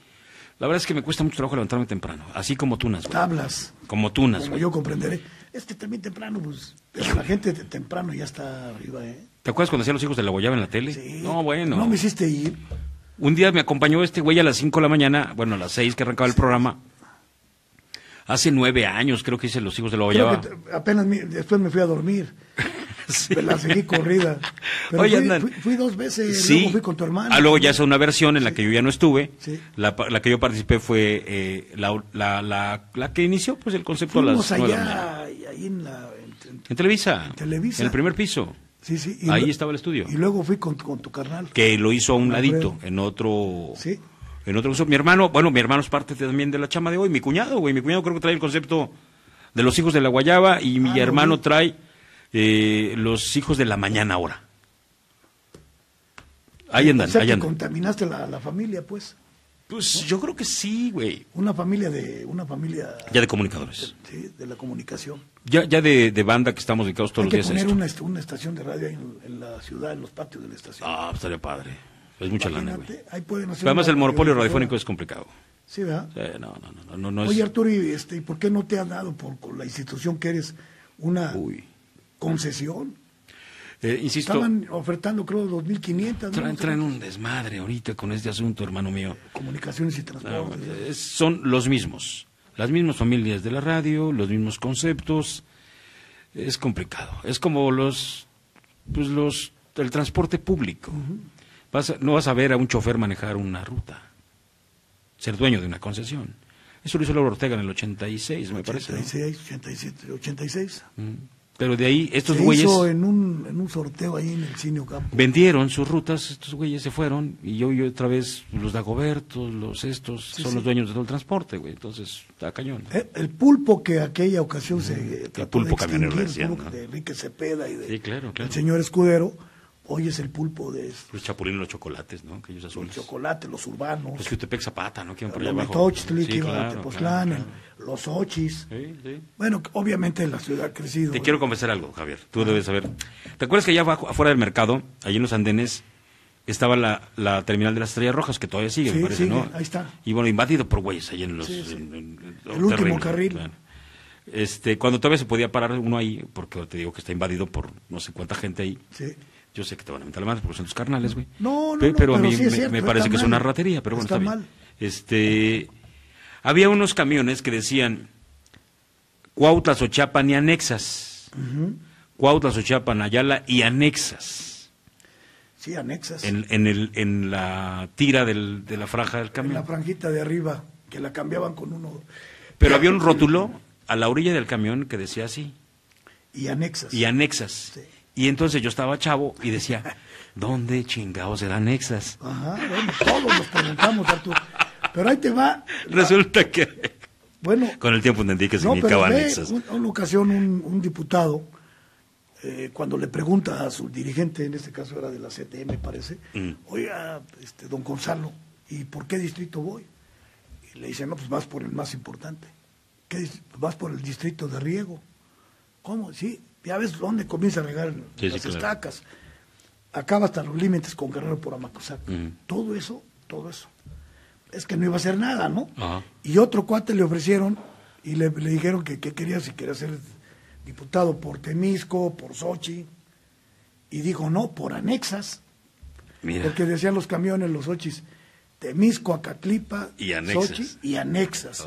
la verdad es que me cuesta mucho trabajo levantarme temprano. Así como tunas, güey. Tablas. Como tunas, Como güey. yo comprenderé. Es que también temprano, pues. Pero la gente de temprano ya está arriba, ¿eh? ¿Te acuerdas cuando hacían los hijos de la guayaba en la tele? Sí. No, bueno. No me hiciste ir. Un día me acompañó este güey a las 5 de la mañana, bueno, a las 6 que arrancaba el programa. Hace nueve años creo que hice Los Hijos de la Guayaba. apenas mi- después me fui a dormir. Sí. Me la seguí corrida. Pero Oye, fui, andan- fui- fui dos veces. Sí. Luego fui con tu hermano. Ah, luego ya es una versión en la que yo ya no estuve. Sí. La, la que yo participé fue eh, la, la, la, la que inició pues el concepto Fuimos las allá, ahí en la. en- en- En Televisa. En Televisa. En el primer piso. sí, sí. Ahí estaba el estudio. Y luego fui con, con tu carnal. Que lo hizo a un ladito, creo. en otro... Sí. En otro mi hermano, bueno, mi hermano es parte también de la chama de hoy, mi cuñado, güey, mi cuñado creo que trae el concepto de los hijos de la guayaba y mi Ah, hermano trae eh, los hijos de la mañana ahora. Ahí andan, O sea, ahí andan. contaminaste la, la familia, pues. Pues yo creo que sí, güey. Una familia de, una familia Ya de comunicadores. sí, de la comunicación. Ya, ya de, de banda que estamos dedicados todos Hay que los días a esto. una, est- una estación de radio ahí en, en la ciudad, en los patios de la estación. Ah, estaría padre. Es mucha lana, güey. Imagínate, ahí pueden hacer Pero además el monopolio radiofónico es complicado. Sí, ¿verdad? Sí, no, no, no, no, no es... Oye, Arturo, ¿y, este, ¿y por qué no te han dado por, con la institución que eres una Uy. Concesión? Eh, insisto, Estaban ofertando, creo, 2.500. ¿no? traen, No traen un desmadre ahorita con este asunto, hermano mío. Comunicaciones y No, transportes. es- son los mismos. Las mismas familias de la radio, los mismos conceptos. Es complicado. Es como los, pues los, el transporte público. Vas a- no vas a ver a un chofer manejar una ruta, ser dueño de una concesión. Eso lo hizo Laura Ortega en el 86, me parece. ¿no? 86, 87, 86. Mm. Pero de ahí, estos Se güeyes hizo en un, en un sorteo ahí en el Cine Campo. vendieron sus rutas, estos güeyes se fueron, y yo, yo otra vez, los Dagobertos, los estos, Sí, son sí. los dueños de todo el transporte, güey. Entonces, está cañón. Eh, El pulpo que aquella ocasión se trató Mm, pulpo de camionero decían, el pulpo ¿no? de Enrique Cepeda y de Sí, claro, claro. el señor Escudero, hoy es el pulpo de Los chapulines, los chocolates, ¿no? Aquellos el azules. chocolate, los urbanos, Los Jutepec Zapata, ¿no? Los. Metochtli, Sí, claro, Tepoztlán, claro, los ochis. claro. Sí, sí. Bueno, obviamente la ciudad ha crecido. Te quiero confesar algo, Javier. Tú debes saber. ¿Te acuerdas que allá abajo, afuera del mercado, allí en los andenes, estaba la, la terminal de las Estrellas Rojas, que todavía sigue, me parece, sigue, ¿no? ahí está. Y bueno, invadido por güeyes ahí en los... En- en- en- El último carril. Este, cuando todavía se podía parar uno ahí, porque te digo que está invadido por no sé cuánta gente ahí. Sí. Yo sé que te van a mentar la madre porque son tus carnales, güey. No, no, no, pero a mí sí me, cierto, me está parece que es una ratería, pero bueno, Está está, bien. mal. Este, había unos camiones que decían Cuautla, Xochapan y anexas. Cuautla, Xochapan, Ayala y anexas. Sí, anexas. En, en, el, en la tira del- de la franja del En camión. la franjita de arriba, que la cambiaban con uno. Pero había un rótulo a la orilla del camión que decía así. Y anexas. y anexas. Sí. Y entonces yo estaba chavo y decía, ¿dónde chingados eran anexas? Ajá, bueno, todos nos preguntamos, Arturo. Pero ahí te va. Resulta que Bueno, con el tiempo entendí que no, pero un- una ocasión un, un diputado, eh, cuando le pregunta a su dirigente, en este caso era de la CTM, parece, Mm. oiga, este, don Gonzalo, ¿y por qué distrito voy? Y le dice, no, pues vas por el más importante. ¿Qué vas por el distrito de riego. ¿Cómo? Sí, ya ves dónde comienza a regar Sí, sí, las claro. estacas. Acaba hasta los límites con Guerrero por Amacosac. Mm. Todo eso, todo eso. Es que no iba a hacer nada, ¿no? Y otro cuate le ofrecieron y le, le dijeron que, que quería, si quería ser diputado por Temisco, por Sochi. Y dijo, no, por anexas. Mira, Porque decían los camiones, los Sochis, Temisco, Acatlipa, Y anexas. Sochi y anexas.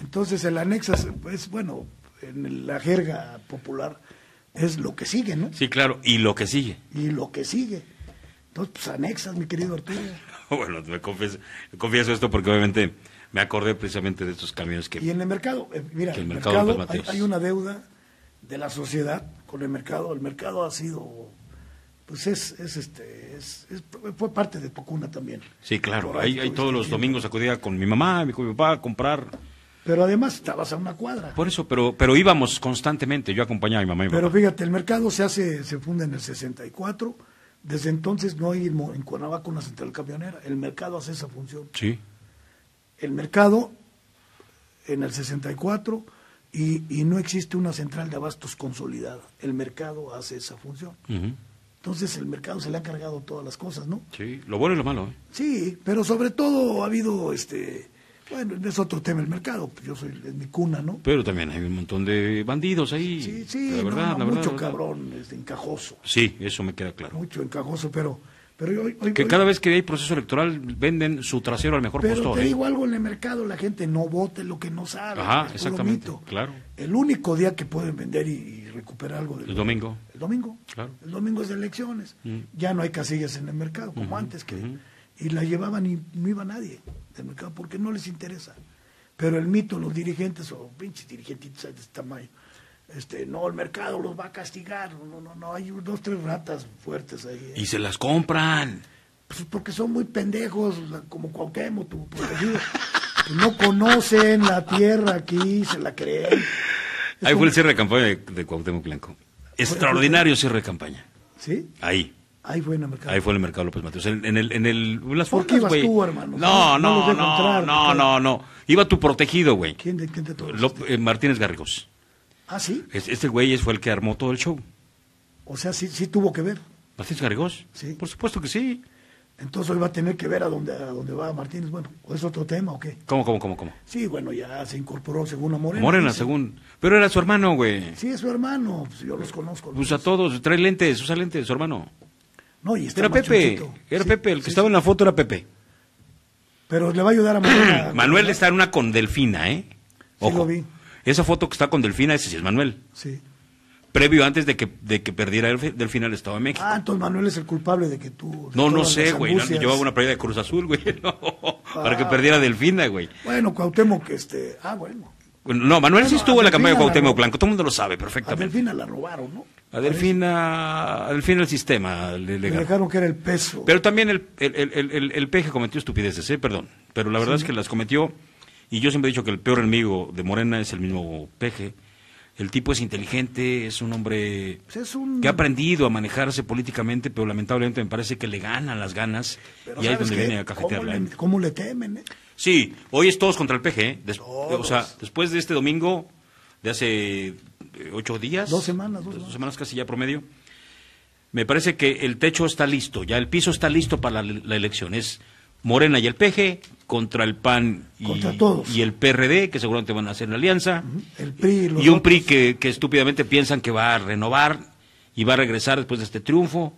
Entonces el anexas, pues bueno, en la jerga popular es lo que sigue, ¿no? Sí, claro, y lo que sigue. Y lo que sigue. Entonces, pues anexas, mi querido Arturo. Bueno, me confieso, me confieso esto porque obviamente me acordé precisamente de estos camiones que... Y en el mercado, eh, mira, el mercado hay, una deuda de la sociedad con el mercado. El mercado ha sido, pues es, es este, es, es- fue parte de Tocuna también. Sí, claro, ahí ahí, todos los tiempo. domingos acudía con mi mamá, mi, con mi papá a comprar. Pero además estabas a una cuadra. Por eso, pero, pero íbamos constantemente, yo acompañaba a mi mamá y mi Pero papá. fíjate, el mercado se hace, se funda en el 64. Desde entonces no hay en Cuernavaca una central camionera. El mercado hace esa función. Sí, El mercado en el 64 y, y no existe una central de abastos consolidada. El mercado hace esa función. Entonces el mercado se le ha cargado todas las cosas, ¿no? sí, lo bueno y lo malo. ¿eh? Sí, pero sobre todo ha habido, este, bueno, es otro tema el mercado. Yo soy, es mi cuna, ¿no? Pero también hay un montón de bandidos ahí. Sí, sí, la verdad, no, la verdad, mucho verdad. cabrón, este, encajoso, Sí, eso me queda claro. mucho encajoso, pero, pero hoy, hoy- Que hoy- cada vez que hay proceso electoral venden su trasero al mejor pero postor. te ¿eh? digo algo en el mercado, la gente no vote lo que no sabe. Ajá, es exactamente, claro. El único día que pueden vender y, y recuperar algo del El domingo. El domingo. Claro. El domingo es de elecciones. Mm. Ya no hay casillas en el mercado como antes que y la llevaban y no iba nadie del mercado porque no les interesa. Pero el mito, los dirigentes o pinches dirigentitos de este tamaño, este, no, el mercado los va a castigar. No, no, no, hay dos, tres ratas fuertes ahí. ¿eh? Y se las compran. Pues porque son muy pendejos, como Cuauhtémoc, tu protegido. no conocen la tierra aquí, se la creen. Es Ahí fue el cierre de campaña de, de Cuauhtémoc Blanco. Extraordinario cierre de campaña. ¿Sí? Ahí. Ahí fue en el mercado. Ahí fue en el mercado López Mateos. En, en el, en el, en las ¿Por qué ibas tú, hermano? No, No los no, no, entrar, no, no, no. Iba tu protegido, güey. ¿Quién de, quién eh, Martínez Garrigos. Ah, sí. Es- Este güey fue el que armó todo el show. O sea, sí, sí tuvo que ver. ¿Martínez Garrigos? Sí. Por supuesto que sí. Entonces hoy va a tener que ver a dónde, a dónde va Martínez. Bueno, ¿o es otro tema o qué? ¿Cómo, cómo, cómo, cómo? Sí, bueno, ya se incorporó según a Morena. Morena, dice. según. Pero era su hermano, güey. Sí, es su hermano. Pues yo los conozco. Pues a todos, trae lentes, usa lentes, su hermano. No, y está Era Pepe, era Sí, Pepe, el que sí, estaba sí. en la foto era Pepe. Pero le va a ayudar a Morena. Manuel está en una con Delfina, ¿eh? Ojo. lo vi. Esa foto que está con Delfina, ese sí es Manuel. Sí. Previo antes de que, de que perdiera el, Delfina al Estado de México. Ah, entonces Manuel es el culpable de que tú... de no, no sé, güey. no, ambucias. Llevaba una playera de Cruz Azul, güey. no, para que Ah. perdiera Delfina, güey. Bueno, Cuauhtémoc, este... Ah, bueno. No, Manuel sí estuvo en la a campaña de la Cuauhtémoc. Blanco. Todo el mundo lo sabe A perfectamente. Delfina la robaron, ¿no? A Delfina, a Delfina el sistema le Le dejaron que era el peso. Pero también el, el, el, el, peje cometió estupideces, ¿eh? perdón. Pero la verdad es que las cometió, y yo siempre he dicho que el peor enemigo de Morena es el mismo peje. El tipo es inteligente, es un hombre Pues es un- que ha aprendido a manejarse políticamente, pero lamentablemente me parece que le ganan las ganas Pero y ahí es ¿sabes donde qué? viene a cajetearla. ¿Cómo le, cómo le temen, eh? Sí, hoy es todos contra el peje. ¿eh? Des- o sea, después de este domingo, de hace eh, ocho días, Dos semanas, dos dos semanas. casi ya promedio, me parece que el techo está listo, ya el piso está listo para la, la elección. Es Morena y el PG contra el PAN y, Contra todos. y el PRD, que seguramente van a hacer una alianza, El PRI, los y un otros. PRI que, que estúpidamente piensan que va a renovar y va a regresar después de este triunfo.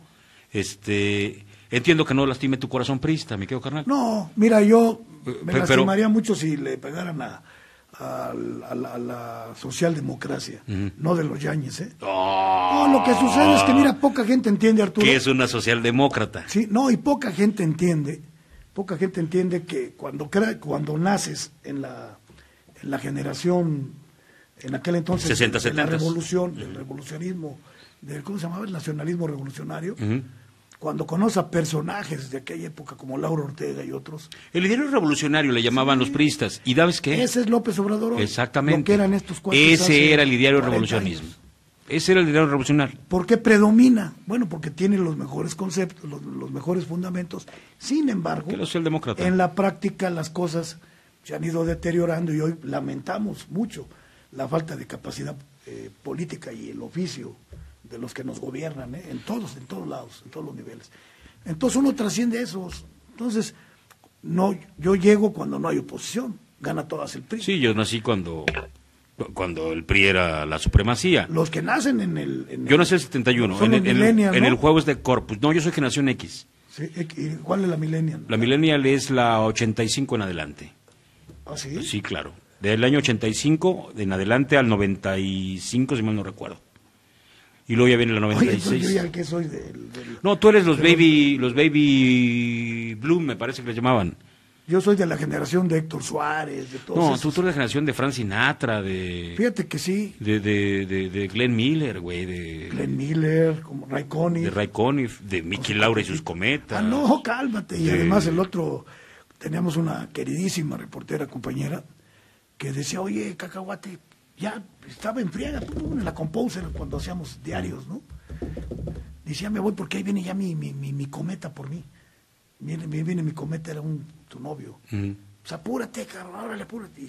Este, entiendo que no lastime tu corazón prista, me quedo carnal. No, mira, yo me Pe- pero- lastimaría mucho si le pegaran a, a, a la, a la socialdemocracia, no de los yañes, ¿eh? No, lo que sucede es que, mira, poca gente entiende, Arturo. que es una socialdemócrata. Sí, no, y poca gente entiende, poca gente entiende que cuando crea, cuando naces en la, en la generación, en aquel entonces, 60, de la 70. revolución, del revolucionismo, del, ¿cómo se llamaba? El nacionalismo revolucionario. Cuando conoce a personajes de aquella época como Laura Ortega y otros, El ideario revolucionario le llamaban los priistas. ¿Y sabes qué? ese es López Obrador. hoy, Exactamente. Lo que eran estos cuatro Ese era el ideario revolucionismo. Ese era el ideario revolucionario. ¿Por qué predomina? Bueno, porque tiene los mejores conceptos, los, los mejores fundamentos. Sin embargo, socialdemócrata. en la práctica las cosas se han ido deteriorando y hoy lamentamos mucho la falta de capacidad eh, política y el oficio de los que nos gobiernan, ¿eh? en todos, en todos lados, en todos los niveles. Entonces uno trasciende esos. Entonces, no, yo llego cuando no hay oposición, gana todas el PRI. Sí, yo nací cuando, cuando el PRI era la supremacía. Los que nacen en el... en Yo nací en el 71, son en, el- en el- en el jueves de Corpus. No, yo soy generación X. Sí, ¿y ¿Cuál es la millennial? La millennial es la 85 en adelante. ¿Ah, sí? Sí, claro. Del año 85 en adelante al 95, si mal no recuerdo. Y luego ya viene la Oye, 96. entonces yo ya que soy del, del- No, tú eres los de los- baby, los baby bloom, me parece que les llamaban. Yo soy de la generación de Héctor Suárez, de todos No, esos. tú, tú eres la generación de Frank Sinatra, de, Fíjate que sí, de, de, de, de Glenn Miller, güey, de, Glenn Miller, como Ray Conniff. de Ray Conniff, de Mickey Laura y sus cometas. Ah, no, cálmate. Y De- además el otro, teníamos una queridísima reportera, compañera, que decía, oye, cacahuate, ya estaba en friega, tú, en la Composer, cuando hacíamos diarios, ¿no? Decía, me voy porque ahí viene ya mi, mi, mi, mi cometa por mí. Viene, viene, mi cometa, era un, tu novio. Ujú. Pues apúrate, cabrón, órale, apúrate.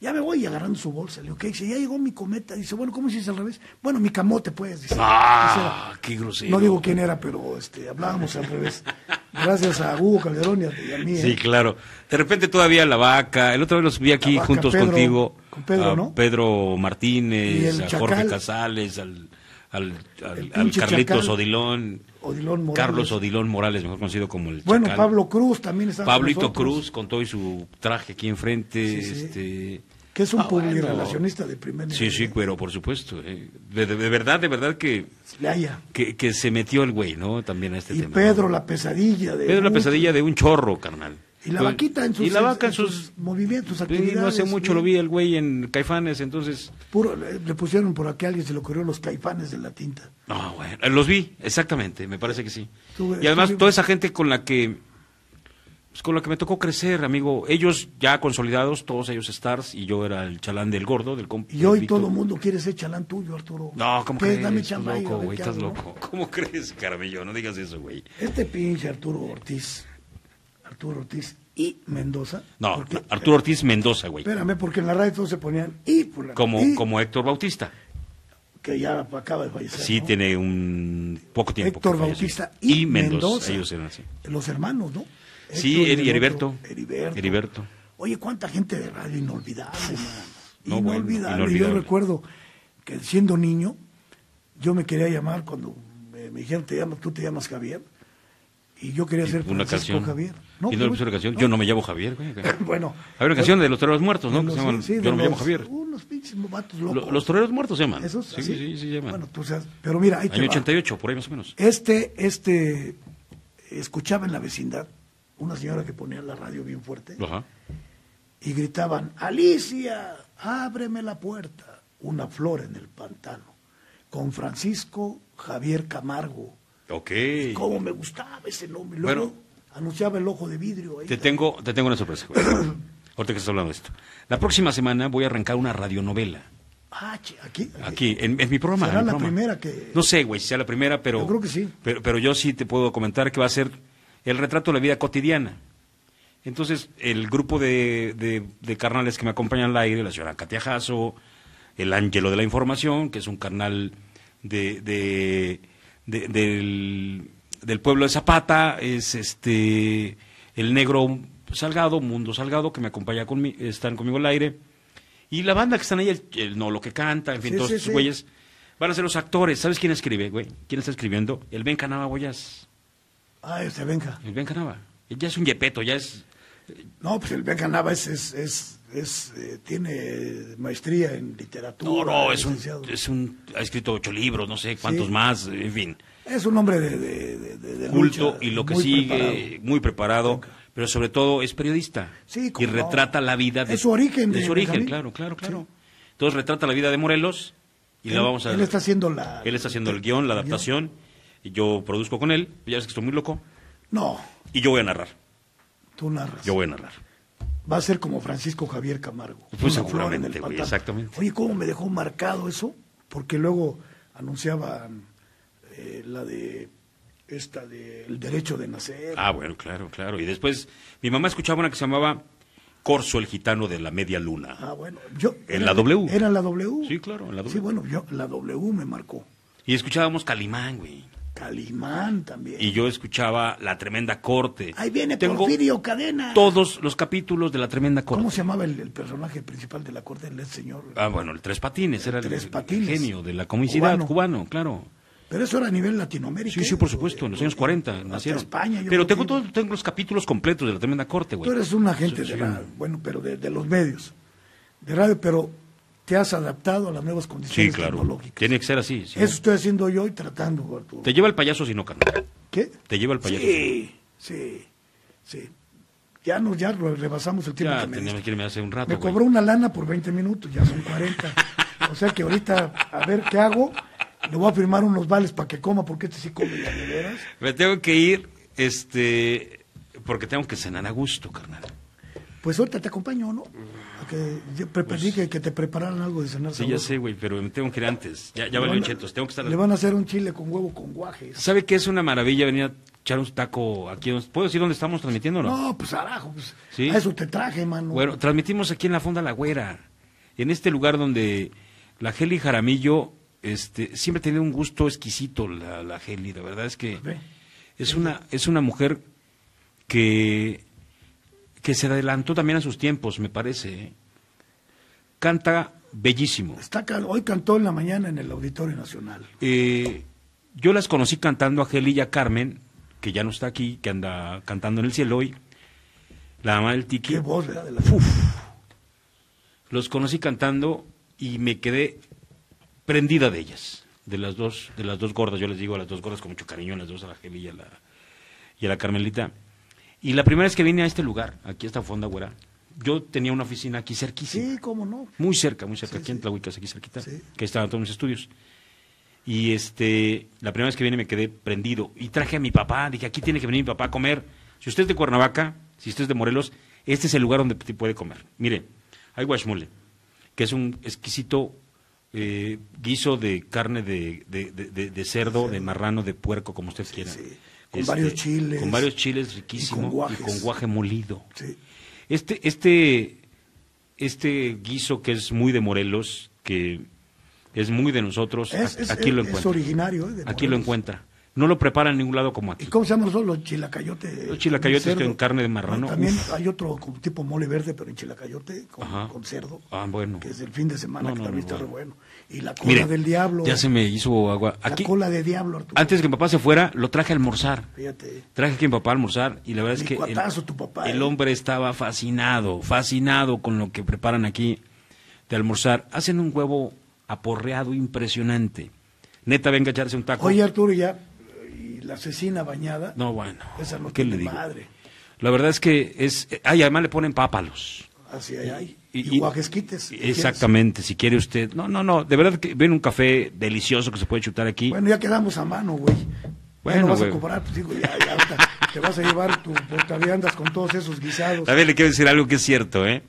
Ya me voy y agarrando su bolsa. Le digo, ¿qué? Dice, ya llegó mi cometa. Dice, bueno, ¿cómo hiciste al revés? Bueno, mi camote, pues. Dice, Ah, qué grosero. No digo quién era, pero este, hablábamos al revés. Gracias a Hugo Calderón y a, y a mí. Sí, ¿eh? claro. De repente todavía la vaca. El otro vez los vi aquí Vaca, juntos Pedro, contigo. con Pedro, a ¿no? Pedro Martínez, a Jorge. Casales, al, al, al, Carlitos Chacal. Odilón. Odilón Morales. Carlos Odilón Morales, mejor conocido como el Bueno, Chacal. Pablo Cruz también está Pablito Cruz con todo y su traje aquí enfrente. Sí, sí. Este... Que es un Ah, bueno. publirelacionista de primer nivel. Sí, sí, pero por supuesto. eh. De, de- de verdad, de verdad que, Le haya. que, que se metió el güey, ¿no? También a este Y tema. Pedro, ¿no? la pesadilla de. Pedro la pesadilla de un chorro, carnal. Y la vaquita en sus, Y la vaca en sus... movimientos, sus Sí, actividades. no hace mucho lo vi el güey en Caifanes, entonces... Puro, le, pusieron por aquí a alguien, se le ocurrió los caifanes de la tinta. No, bueno, los vi, exactamente, me parece que sí. Y además toda esa gente con la que Pues con lo que me tocó crecer, amigo. Ellos ya consolidados, todos ellos stars, y yo era el chalán del gordo, del comp. Y hoy todo el mundo quiere ser chalán tuyo, Arturo. No, ¿cómo crees? Dame Estás chamba ahí, a loco, güey, estás loco. ¿Cómo crees, Caramillo? No digas eso, güey. Este pinche Arturo Ortiz, Arturo Ortiz y Mendoza. No, porque- Arturo Ortiz Mendoza, güey. Espérame, porque en la radio todos se ponían y fulano, Como, y, como Héctor Bautista. que ya acaba de fallecer. Sí, ¿no? tiene un poco tiempo. Héctor. Bautista y, Mendoza. Ellos eran así. Los hermanos, ¿no? Sí, Heriberto. Heriberto. Heriberto. Oye, cuánta gente de radio inolvidable. No, bueno, inolvidable. inolvidable. Yo recuerdo que siendo niño, yo me quería llamar cuando me, me dijeron, te llamas, tú te llamas Javier. Y yo quería ser Una Francisco canción. Javier. ¿Y no pero- pusieron una canción? Yo no me llamo Javier, güey. bueno. Hay una canción de los toreros muertos, ¿no? de Que los- se llaman sí, de Yo no me llamo los- Javier. Unos pinches vatos locos. Lo- los toreros muertos se llaman. ¿Esos? Sí, sí, sí, se llaman. Bueno, tú sabes. Pero mira, ahí te Año va. 88, por ahí más o menos. Este, este, escuchaba en la vecindad una señora que ponía la radio bien fuerte Ajá. y gritaban, Alicia, ábreme la puerta, una flor en el pantano, con Francisco Javier Camargo. Ok. ¿Cómo me gustaba ese nombre? Luego Bueno. anunciaba el ojo de vidrio. ahí. Te tengo, te tengo una sorpresa, güey. Ahorita que estás hablando de esto. La próxima semana voy a arrancar una radionovela. Ah, che, aquí, Aquí, en, en mi programa. ¿Será en mi la programa. primera que...? No sé, güey, si sea la primera, pero. Yo creo que sí. Pero, pero yo sí te puedo comentar que va a ser el retrato de la vida cotidiana. Entonces, el grupo de, de, de carnales que me acompañan al aire, la señora Katia Jasso, el Ángelo de la Información, que es un carnal de, de, de- del, del pueblo de Zapata, es este el negro Salgado, Mundo Salgado, que me acompaña conmigo, están conmigo al aire. Y la banda que están ahí, el, el no lo que canta, en fin, Sí, todos sí. güeyes, van a ser los actores. ¿Sabes quién escribe, güey? ¿Quién está escribiendo? El Ben Canava Boyas. Ah, este Benja. El Ben Canava. Él ya es un yepeto, ya es... No, pues el Benja Nava es, es, es, es, eh, tiene maestría en literatura. No, no, es un, es un... Ha escrito ocho libros, no sé cuántos Sí. más, en fin. Es un hombre de, de, de- de- Culto lucha, y lo que muy sigue, preparado. muy preparado, pero sobre todo es periodista. Sí, y no. retrata la vida de... Es su origen, De su origen, Benjamín. claro, claro, claro. Entonces retrata la vida de Morelos y la Él- vamos a... Él está haciendo la... Él está haciendo el guion, la adaptación, y yo produzco con él, ya ves que estoy muy loco, No, y yo voy a narrar, tú narras. yo voy a narrar. Va a ser como Francisco Javier Camargo. Pues seguramente, güey, exactamente. Oye, ¿cómo me dejó marcado eso? Porque luego anunciaban eh, la de esta de el derecho de nacer. Ah, bueno, claro, claro. Y después, mi mamá escuchaba una que se llamaba Corso el gitano de la media luna. Ah, bueno, yo En era- la W. Era en la W. Sí, claro, en la W. Sí, bueno, yo la W me marcó. Y escuchábamos Calimán, güey. Calimán también. Y yo escuchaba La Tremenda Corte. Ahí viene Tengo Porfirio Cadena. todos los capítulos de La Tremenda Corte. ¿Cómo se llamaba el, el personaje principal de la corte? El señor. Ah, bueno, el Tres Patines, era el, Tres el Patines. genio de la comicidad Cubano. cubano, claro. Pero eso era a nivel Latinoamérica. Sí, sí, ¿eh? por supuesto, en los años 40 Hasta nacieron. España, yo Pero tengo, todo- tengo los capítulos completos de La Tremenda Corte, güey. Tú eres un agente Sí, de sí. la, bueno, pero de, de los medios, de radio, pero te has adaptado a las nuevas Sí, condiciones claro. tecnológicas. Tiene que ser así. sí. Eso estoy haciendo yo y tratando, Arturo. Te lleva el payaso si no, carnal. ¿Qué? Te lleva el payaso. Sí, sí, sí. Ya nos ya re- rebasamos el tiempo Ya que me teníamos que irme hace un rato. Me güey. cobró una lana por 20 minutos, ya son 40. o sea que ahorita, a ver qué hago. Le voy a firmar unos vales para que coma, porque este sí come de veras. Me tengo que ir, este, porque tengo que cenar a gusto, carnal. Pues ahorita te acompaño, ¿no? A que yo pre- pedí que, que te prepararan algo de cenar Pues Sí, ya sé, güey, pero me tengo que ir antes. Ya, ya Le valió a- chetos, tengo que estar... Le van a hacer un chile con huevo con guajes. ¿Sabe qué es una maravilla venir a echar un taco aquí? ¿Puedo decir dónde estamos transmitiendo no? No, pues arajo, pues. Sí. A eso te traje, mano. Bueno, transmitimos aquí en la Fonda La Güera, en este lugar donde la Geli Jaramillo este, siempre ha tenido un gusto exquisito, la, la Geli, la verdad es que Ve. es una, es una mujer que, que se adelantó también a sus tiempos, me parece. ¿eh? Canta bellísimo. Está hoy cantó en la mañana en el Auditorio Nacional. Eh, yo las conocí cantando a Geli y a Carmen, que ya no está aquí, que anda cantando en el cielo hoy, la mamá del Tiki. Qué voz, ¿verdad? De la- Los conocí cantando y me quedé prendida de ellas, de las dos, de las dos gordas, yo les digo a las dos gordas con mucho cariño, a las dos a la Geli y a la, y a la Carmelita. Y la primera vez que vine a este lugar, aquí a esta fonda, güera, yo tenía una oficina aquí cerquísima, Sí, cómo no. muy cerca, muy cerca, Sí, aquí en. Tlahuicas, aquí cerquita, Sí. que estaban todos mis estudios. Y este, la primera vez que vine me quedé prendido. Y traje a mi papá, dije, aquí tiene que venir mi papá a comer. Si usted es de Cuernavaca, si usted es de Morelos, este es el lugar donde te puede comer. Mire, hay guachmole, que es un exquisito eh, guiso de carne de, de, de- de cerdo, de marrano, de puerco, como usted quiera. Con varios chiles. Con varios chiles riquísimo. Y con guajes. y con guaje molido. Sí. Este, este, este guiso que es muy de Morelos, que es muy de nosotros, Es, es- aquí lo es encuentra. originario. ¿eh? Aquí lo encuentra. No lo preparan en ningún lado como aquí. ¿Y cómo se llaman los, los chilacayotes? Los chilacayotes cerdo? con carne de marrano, También uf. hay otro tipo mole verde, pero en chilacayote con, cerdo. Ah, bueno. Que es el fin de semana, No, que no, también está bueno. re bueno. Y la cola Mire, del diablo. ya se me hizo agua. La Aquí, cola de diablo, Arturo. antes que mi papá se fuera, lo traje a almorzar. Fíjate. Traje aquí a mi papá a almorzar y la verdad es que el, tu papá, el ¿eh? hombre estaba fascinado, fascinado con lo que preparan aquí de almorzar. Hacen un huevo aporreado impresionante. Neta, venga a echarse un taco. Oye, Arturo, ya. La asesina bañada. no, bueno. Esa no ¿qué le digo? madre. La verdad es que es... Ay, además le ponen pápalos. Así hay. hay. Y- Y, y- guajesquites. si quieres. Exactamente, si quiere usted. No, no, no, de verdad que ven un café delicioso que se puede chutar aquí. Bueno, ya quedamos a mano, güey. Bueno, ya no vas güey. a cobrar, pues digo, ya, ya, ahorita te vas a llevar tu portaviandas con todos esos guisados. A ver, le quiero decir algo que es cierto, ¿eh?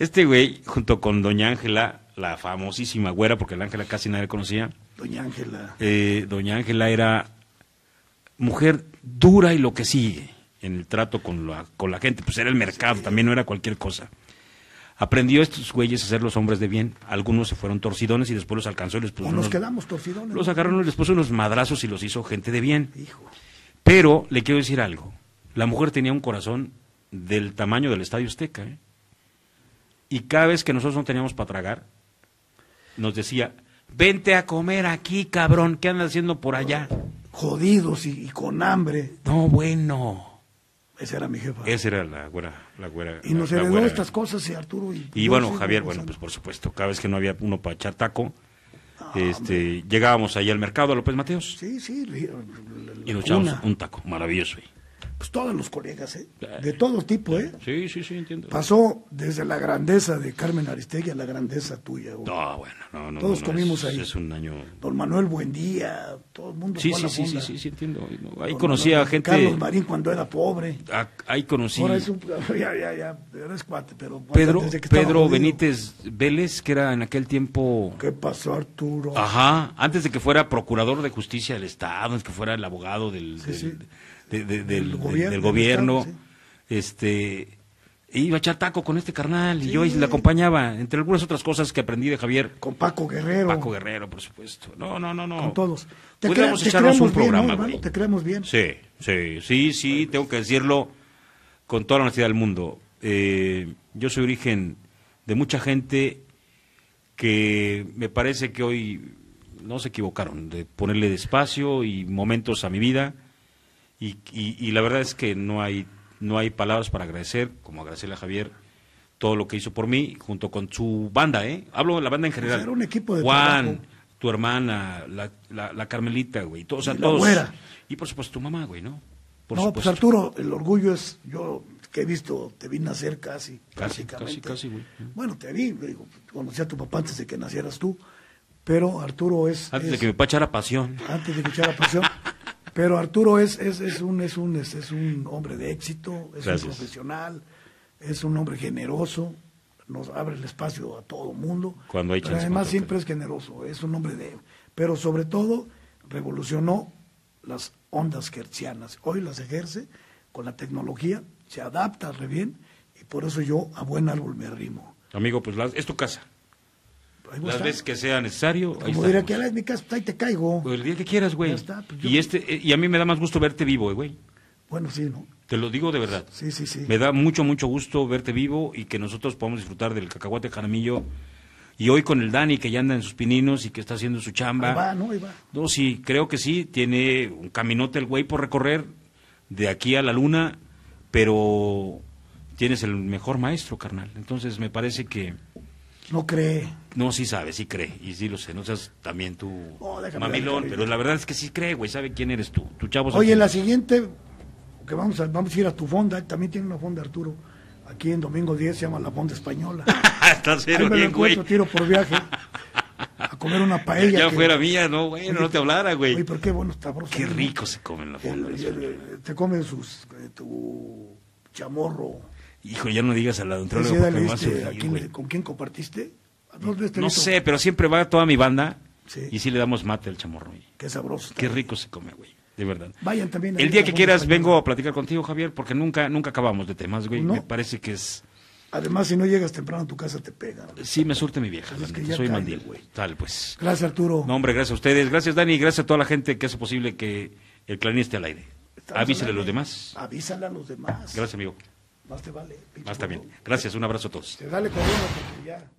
Este güey, junto con Doña Ángela, la famosísima güera, porque la Ángela casi nadie conocía, Doña Ángela. eh, Doña Ángela era mujer dura y lo que sigue en el trato con la, con la gente, pues era el mercado, también no era cualquier cosa. Aprendió estos güeyes a ser los hombres de bien. Algunos se fueron torcidones y después los alcanzó y les puso O nos unos- quedamos torcidones. los agarraron y les puso unos madrazos y los hizo gente de bien. Hijo. Pero le quiero decir algo. La mujer tenía un corazón del tamaño del Estadio Azteca. ¿eh? Y cada vez que nosotros no teníamos para tragar, nos decía, vente a comer aquí, cabrón, ¿qué andas haciendo por allá? Jodidos y, y con hambre. No, bueno. Esa era mi jefa. Esa era la güera. La güera Y nos la- heredó estas cosas, y Arturo. Y, bueno, Javier, bueno, pues por supuesto, cada vez que no había uno para echar taco, este, llegábamos ahí al mercado a López Mateos Sí, sí. le- y nos echábamos un taco, maravilloso. ahí. Pues todos los colegas, ¿eh? De todo tipo, ¿eh? Sí, sí, sí, entiendo. Pasó desde la grandeza de Carmen Aristegui a la grandeza tuya. güey. No, bueno, no, no. Todos no, no, comimos es, ahí. Es un año. Don Manuel Buendía, todo el mundo Sí, a sí, sí, sí, sí, sí, entiendo. Ahí Don conocí a Manuel- gente. Carlos Marín cuando era pobre. a- Ahí conocí. Ahora es un... Ya, ya, ya, eres cuate, pero... Pedro, desde que estaba Pedro jodido. Benítez Vélez, que era en aquel tiempo. ¿Qué pasó, Arturo? Ajá, antes de que fuera procurador de justicia del Estado, antes que fuera el abogado del, Sí, del, sí. De- de- del- gobierno, del del gobierno, Estado, este, iba a echar taco con este carnal y yo le acompañaba, entre algunas otras cosas que aprendí de Javier. Con Paco Guerrero. Paco Guerrero, por supuesto. No, no, no, no. Con todos. Te, Podríamos crea- te echarnos creemos un programa, bien, ¿no, güey. hermano? Te creemos bien. Sí, sí, sí, sí, tengo que decirlo con toda la honestidad del mundo. Eh, yo soy origen de mucha gente que me parece que hoy no se equivocaron de ponerle despacio y momentos a mi vida y, y- y la verdad es que no hay no hay palabras para agradecer como agradecerle a Javier todo lo que hizo por mí junto con su banda, ¿eh? Hablo de la banda en general. era un equipo de Juan, trabajo. tu hermana, la, la, la Carmelita, güey, todos, o sea, Y todos. güera. Y por supuesto tu mamá, güey, ¿no? Por no, supuesto. pues Arturo, el orgullo es, yo que he visto, te vi nacer casi, Casi, casi, casi, güey. Bueno, te vi, digo, conocí a tu papá antes de que nacieras tú, pero Arturo es... Antes de que mi papá echara pasión. antes de escuchar la pasión. Pero Arturo es, es, es un, es, un, es, es un hombre de éxito, es Gracias. un profesional, es un hombre generoso, nos abre el espacio a todo mundo. Cuando hay chance, además siempre es generoso, es un hombre de... Pero sobre todo revolucionó las ondas hertzianas. Hoy las ejerce con la tecnología, se adapta re bien y por eso yo a buen árbol me arrimo. Amigo, pues es tu casa. A Las veces que sea necesario, ahí Como diría estamos. que "Ala, es mi casa, pues ahí te caigo. Pues el día que quieras, güey. Ya está, pues yo- y este eh, y a mí me da más gusto verte vivo, eh, güey. Bueno, sí, ¿no? Te lo digo de verdad. Sí, sí, sí. Me da mucho, mucho gusto verte vivo y que nosotros podamos disfrutar del cacahuate jaramillo. Y hoy con el Dani, que ya anda en sus pininos y que está haciendo su chamba. Ahí va, ¿no? Ahí va. No, sí, creo que sí. Tiene un caminote el güey por recorrer de aquí a la luna, pero tienes el mejor maestro, carnal. Entonces me parece que. No cree. No, sí sabe, sí cree. Y sí lo sé. No seas también tú Oh, mamilón, pero la verdad es que sí cree, güey. Sabe quién eres tú. Tu chavo Oye, la siguiente, que vamos a, vamos a ir a tu fonda, también tiene una fonda Arturo, aquí en Domingo 10 se llama la Fonda Española. Está cero bien, güey. encuentro, tiro por viaje, a comer una paella. ya que- fuera mía, no, güey, no te hablara, güey. Oye, pero qué bueno, está sabroso. Qué rico se come en la fonda. El- el- el- te comes sus, eh, tu chamorro. Hijo, ya no digas a la Ese odontóloga día porque me va a diste- sufrir, ¿a quién güey. le- ¿Con quién compartiste? ¿A dos veces te No sé, pero siempre va toda mi banda Sí. y sí le damos mate al chamorro. güey. Qué sabroso. Qué rico se come, güey. De verdad. Vayan también. El día que quieras Español. vengo a platicar contigo, Javier, porque nunca nunca acabamos de temas, güey. No. Me parece que es... Además, si no llegas temprano a tu casa, te pegan. Sí, me surte mi vieja, Pues es que soy mandil. güey. Tal, pues. Gracias, Arturo. No, hombre, gracias a ustedes. Gracias, Dani. Gracias a toda la gente que hace posible que el clarín esté al aire. Avísale a al los demás. Avísale a los demás. Gracias, amigo. Más te vale. Más también. Gracias, un abrazo a todos. Te dale corriendo porque ya.